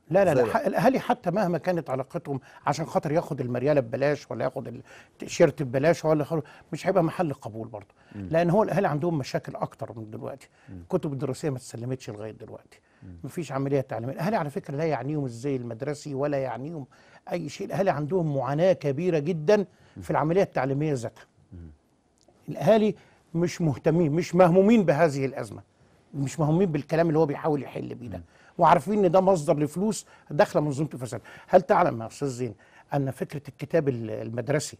لا لا لا. الأهالي حتى مهما كانت علاقتهم عشان خاطر ياخد المريالة ببلاش ولا ياخد التيشيرت ببلاش ولا مش هيبقى محل قبول برضه. لأن هو الأهالي عندهم مشاكل أكتر من دلوقتي. الكتب الدراسية ما اتسلمتش لغاية دلوقتي. مفيش عملية تعليمية. الأهالي على فكرة لا يعنيهم الزي المدرسي ولا يعنيهم أي شيء. الأهالي عندهم معاناة كبيرة جدا في العملية التعليمية ذاتها. الأهالي مش مهتمين مش مهمومين بهذه الأزمة. مش مهمين بالكلام اللي هو بيحاول يحل بيه ده. وعارفين إن ده مصدر لفلوس داخلة منظومه الفساد. هل تعلم يا أستاذ زين أن فكرة الكتاب ال- المدرسي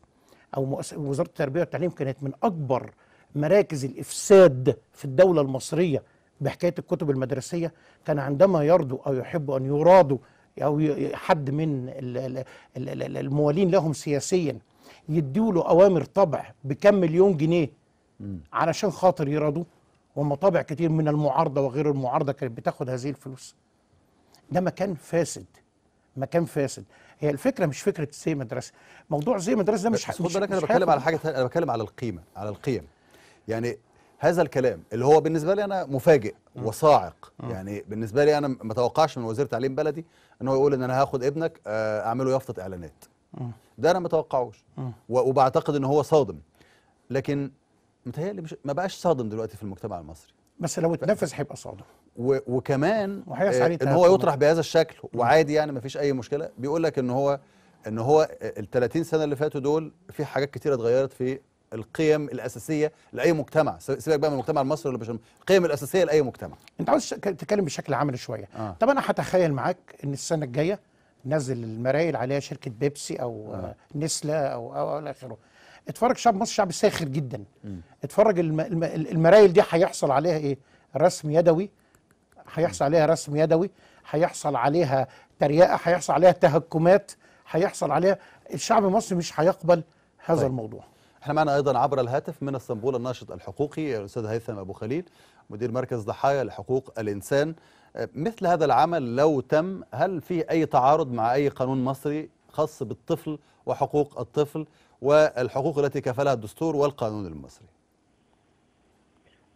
أو وزارة التربية والتعليم كانت من أكبر مراكز الإفساد في الدولة المصرية بحكاية الكتب المدرسية؟ كان عندما يرضوا أو يحبوا أن يرادوا أو حد من ال- ال- ال- ال- الموالين لهم سياسيا يدوا له أوامر طبع بكم مليون جنيه علشان خاطر يرضوا ومطابع كتير من المعارضة وغير المعارضة كانت بتاخد هذه الفلوس. ده مكان فاسد مكان فاسد. هي الفكرة مش فكرة زي مدرسة. موضوع زي مدرسة ده مش خد بالك أنا بتكلم على حاجة أنا بتكلم على القيمة على القيم. يعني هذا الكلام اللي هو بالنسبة لي أنا مفاجئ وصاعق. يعني بالنسبة لي أنا ما اتوقعش من وزير تعليم بلدي إن هو يقول إن أنا هاخد ابنك آه، أعمله يافطه إعلانات. ده أنا ما اتوقعوش وبعتقد إن هو صادم. لكن متهيألي مش ما بقاش صادم دلوقتي في المجتمع المصري. بس لو اتنفذ هيبقى صادم وكمان آه، عليه إن هو. يطرح بهذا الشكل وعادي يعني ما فيش أي مشكلة بيقول لك إن هو إن هو ال 30 سنة اللي فاتوا دول في حاجات كتيره اتغيرت في القيم الأساسية لأي مجتمع سيبك بقى من المجتمع المصري ولا مش القيم الأساسية لأي مجتمع أنت عاوز تتكلم بشكل عملي شوية آه. طب أنا هتخيل معاك إن السنة الجاية نزل المرايل عليها شركة بيبسي أو آه. نسلة أو أو إلى آخره اتفرج شعب مصر شعب ساخر جدا. اتفرج الم... الم... المرايل دي هيحصل عليها إيه؟ رسم يدوي. هيحصل عليها رسم يدوي هيحصل عليها تريقه هيحصل عليها تهكمات هيحصل عليها الشعب المصري مش هيقبل هذا طيب. الموضوع. إحنا معنا أيضا عبر الهاتف من اسطنبول الناشط الحقوقي الأستاذ هيثم أبو خليل مدير مركز ضحايا لحقوق الإنسان. مثل هذا العمل لو تم هل فيه أي تعارض مع أي قانون مصري خاص بالطفل وحقوق الطفل؟ والحقوق التي كفلها الدستور والقانون المصري.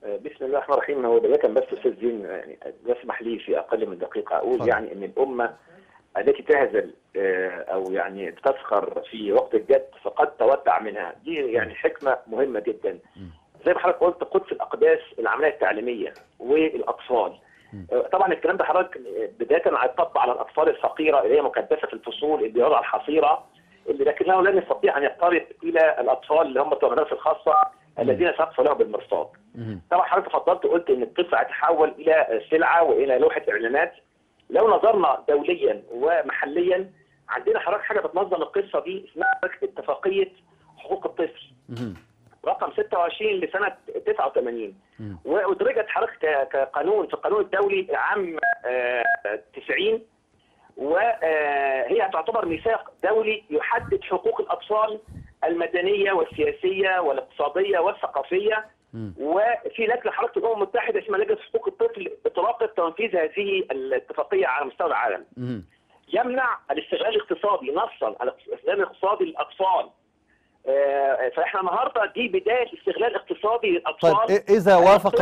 بسم الله الرحمن الرحيم. هو بداية بس أستاذ زين يعني اسمح لي في أقل من دقيقة أقول اتفضل. يعني أن الأمة التي تهزل آه، أو يعني تسخر في وقت الجد فقد تودع منها. دي يعني حكمة مهمة جدا. زي ما حضرتك قلت قدس الأقداس العملية التعليمية والأطفال. آه، طبعا الكلام ده حضرتك آه، بدايه هيطبق على الأطفال الفقيره اللي هي مكدسة في الفصول اللي يضع الحصيرة. لكنه لن يستطيع أن يقترب إلى الأطفال اللي هم بتوع المدارس الخاصة الذين سقف لهم بالمرصاد. طبعا حضرتك تفضلت وقلت إن القصة هتتحول إلى سلعة وإلى لوحة إعلانات. لو نظرنا دوليا ومحليا عندنا حضرتك حاجة بتنظم القصة دي اسمها اتفاقية حقوق الطفل. رقم 26 لسنة 89 وأدرجت حضرتك كقانون في القانون الدولي عام آه، 90 وهي تعتبر ميثاق دولي يحدد حقوق الأطفال المدنية والسياسية والاقتصادية والثقافية وفي لجنة حضرتك الأمم المتحدة اسمها لجنة حقوق الطفل بتراقب تنفيذ هذه الاتفاقية على مستوى العالم. يمنع الاستغلال الاقتصادي نصا على الاستغلال الاقتصادي للأطفال. آه، فإحنا النهارده دي بداية استغلال اقتصادي للأطفال. طيب إ- إذا وافق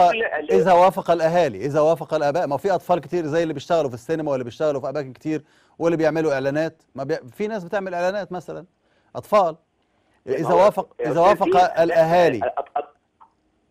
إذا وافق الأهالي إذا وافق الآباء ما في أطفال كتير زي اللي بيشتغلوا في السينما واللي بيشتغلوا في أماكن كتير واللي بيعملوا إعلانات. ما بي... في ناس بتعمل إعلانات مثلا أطفال. إذا وافق إذا وافق الأهالي.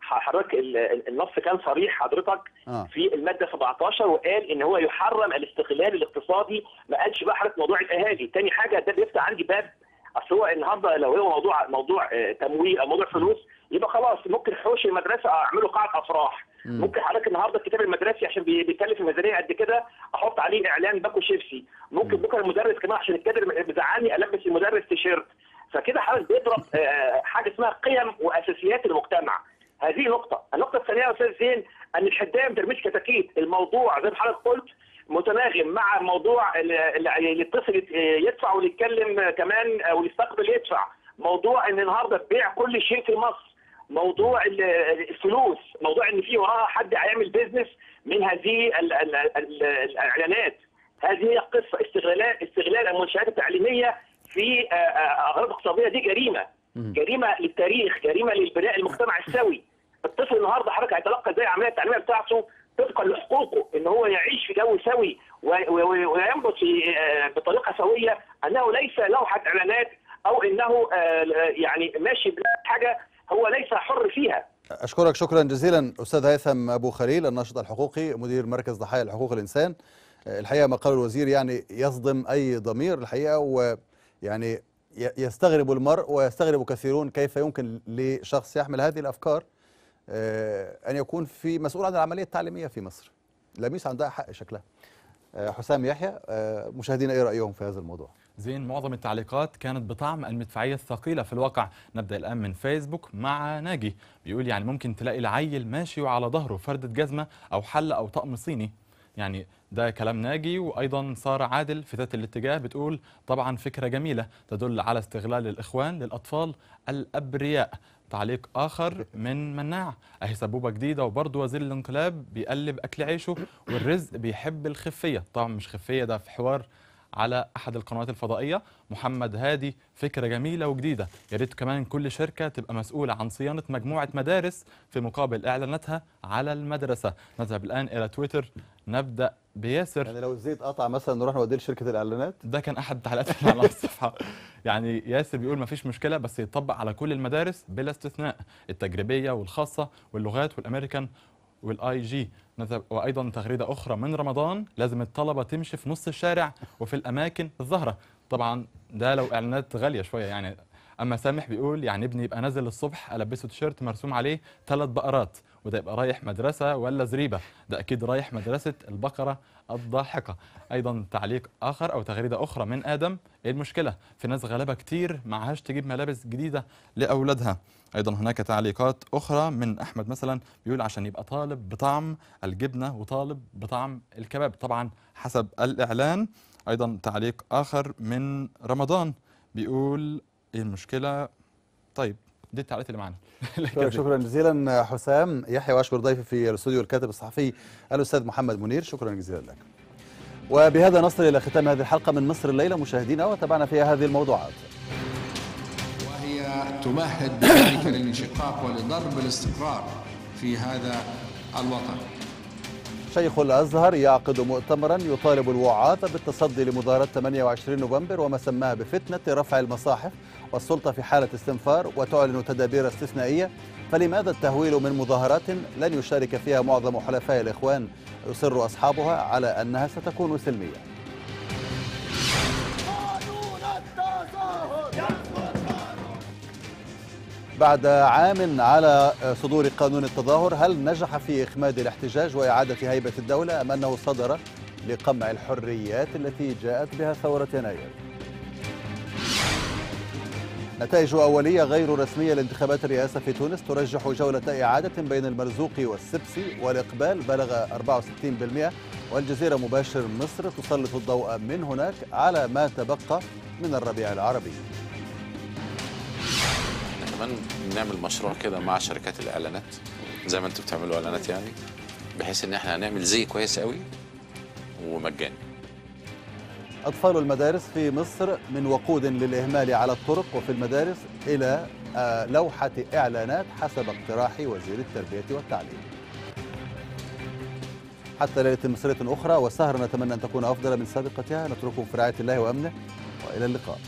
حضرتك ال- ال- النص كان صريح حضرتك آه. في المادة 17 وقال إن هو يحرم الاستغلال الاقتصادي. ما قالش بقى حضرتك موضوع الأهالي. تاني حاجة ده بيفتح عندي باب اصل هو النهارده لو هو موضوع موضوع آه، تمويل أو موضوع فلوس يبقى خلاص ممكن حوش المدرسة اعمله قاعه افراح. مم. ممكن حضرتك النهارده الكتاب المدرسي عشان بي- بيكلف الميزانية قد كده أحط عليه اعلان باكو شيبسي. ممكن بكرة المدرس كمان عشان الكادر بيزعلني ألبس المدرس تيشيرت. فكده حضرتك بيضرب آه، حاجة اسمها قيم وأساسيات المجتمع. هذه نقطة، النقطة الثانية يا أستاذ زين أن الحداية ما ترميش كتاكيت، الموضوع زي ما حضرتك قلت متناغم مع موضوع ال- ال- اللي يتصل يت- يدفع واللي يتكلم كمان أو يستقبل يدفع، موضوع أن النهاردة بيع كل شيء في مصر، موضوع ال- الفلوس، موضوع أن في وراها حد هيعمل بيزنس من هذه ال- ال- ال- الإعلانات، هذه هي القصة استغلال استغلال المنشآت التعليمية في آه، آه، أغراض اقتصادية. دي جريمة. جريمة للتاريخ جريمة للبناء المجتمع السوي. الطفل النهارده حضرتك هيتلقى زي العملية التعليمية بتاعته. طبقا لحقوقه إن هو يعيش في جو سوي وينبت آه، بطريقة سوية أنه ليس لوحة إعلانات أو إنه آه، يعني ماشي بحاجه هو ليس حر فيها. أشكرك شكرا جزيلا أستاذ هيثم أبو خليل الناشط الحقوقي مدير مركز ضحايا حقوق الإنسان. آه، الحقيقة ما الوزير يعني يصدم أي ضمير الحقيقة ويعني يستغرب المرء ويستغرب كثيرون كيف يمكن لشخص يحمل هذه الأفكار. أن يكون في مسؤول عن العملية التعليمية في مصر. لميس عندها حق شكلها. آه، حسام يحيى آه، مشاهدينا إيه رأيهم في هذا الموضوع؟ زين معظم التعليقات كانت بطعم المدفعية الثقيلة في الواقع. نبدأ الآن من فيسبوك مع ناجي. بيقول يعني ممكن تلاقي العيل ماشي وعلى ظهره فردة جزمة أو حلة أو طقم صيني. يعني ده كلام ناجي وأيضا سارة عادل في ذات الاتجاه بتقول طبعا فكرة جميلة تدل على استغلال الإخوان للأطفال الأبرياء. تعليق آخر من مناع أهي سبوبة جديدة وبرضه وزير الانقلاب بيقلب أكل عيشه والرزق بيحب الخفية. طبعا مش خفية ده في حوار على أحد القنوات الفضائية. محمد هادي فكرة جميلة وجديدة. يا ريت كمان كل شركة تبقى مسؤولة عن صيانة مجموعة مدارس في مقابل إعلاناتها على المدرسة. نذهب الآن إلى تويتر نبدأ بياسر. يعني لو الزيت قطع مثلا نروح نوديه لشركة الإعلانات؟ ده كان أحد التعليقات اللي على الصفحه يعني ياسر بيقول ما فيش مشكلة بس يطبق على كل المدارس بلا استثناء التجريبية والخاصة واللغات والأمريكان والآي جي. وأيضا تغريدة أخرى من رمضان لازم الطلبة تمشي في نص الشارع وفي الأماكن الظاهرة. طبعا ده لو إعلانات غالية شوية يعني أما سامح بيقول يعني ابني يبقى نازل الصبح ألبسه تيشيرت مرسوم عليه ثلاث بقرات وده يبقى رايح مدرسة ولا زريبة. ده أكيد رايح مدرسة البقرة الضاحكة. أيضا تعليق آخر أو تغريدة أخرى من آدم إيه المشكلة؟ في ناس غلابه كتير معهاش تجيب ملابس جديدة لأولادها. أيضا هناك تعليقات أخرى من أحمد مثلا بيقول عشان يبقى طالب بطعم الجبنة وطالب بطعم الكباب طبعا حسب الإعلان. أيضا تعليق آخر من رمضان بيقول إيه المشكلة؟ طيب دي التعليقات اللي معانا. [LAUGHS] شكرا, شكرا جزيلا حسام يحيى وأشكر ضيفي في الاستوديو الكاتب الصحفي الأستاذ محمد منير. شكرا جزيلا لك. وبهذا نصل إلى ختام هذه الحلقة من مصر الليلة مشاهدينا وتابعنا فيها هذه الموضوعات. وهي تمهد بذلك للانشقاق ولضرب الاستقرار في هذا الوطن. شيخ الأزهر يعقد مؤتمرا يطالب الوعاظ بالتصدي لمظاهرات 28 نوفمبر وما سماها بفتنة رفع المصاحف والسلطة في حالة استنفار وتعلن تدابير استثنائية. فلماذا التهويل من مظاهرات لن يشارك فيها معظم حلفاء الإخوان؟ يصر أصحابها على أنها ستكون سلمية. بعد عام على صدور قانون التظاهر هل نجح في إخماد الاحتجاج وإعادة هيبة الدولة أم أنه صدر لقمع الحريات التي جاءت بها ثورة يناير؟ نتائج أولية غير رسمية لانتخابات الرئاسة في تونس ترجح جولة إعادة بين المرزوق والسبسي والإقبال بلغ 64% والجزيرة مباشر مصر تسلط الضوء من هناك على ما تبقى من الربيع العربي. كمان نعمل مشروع كده مع شركات الإعلانات زي ما أنتوا بتعملوا إعلانات يعني بحيث إن إحنا هنعمل زي كويس قوي ومجاني. أطفال المدارس في مصر من وقود للإهمال على الطرق وفي المدارس إلى آه، لوحة إعلانات حسب اقتراح وزير التربية والتعليم. حتى ليلة مصرية أخرى وسهرة نتمنى أن تكون أفضل من سابقتها. نترككم في رعاية الله وأمنه وإلى اللقاء.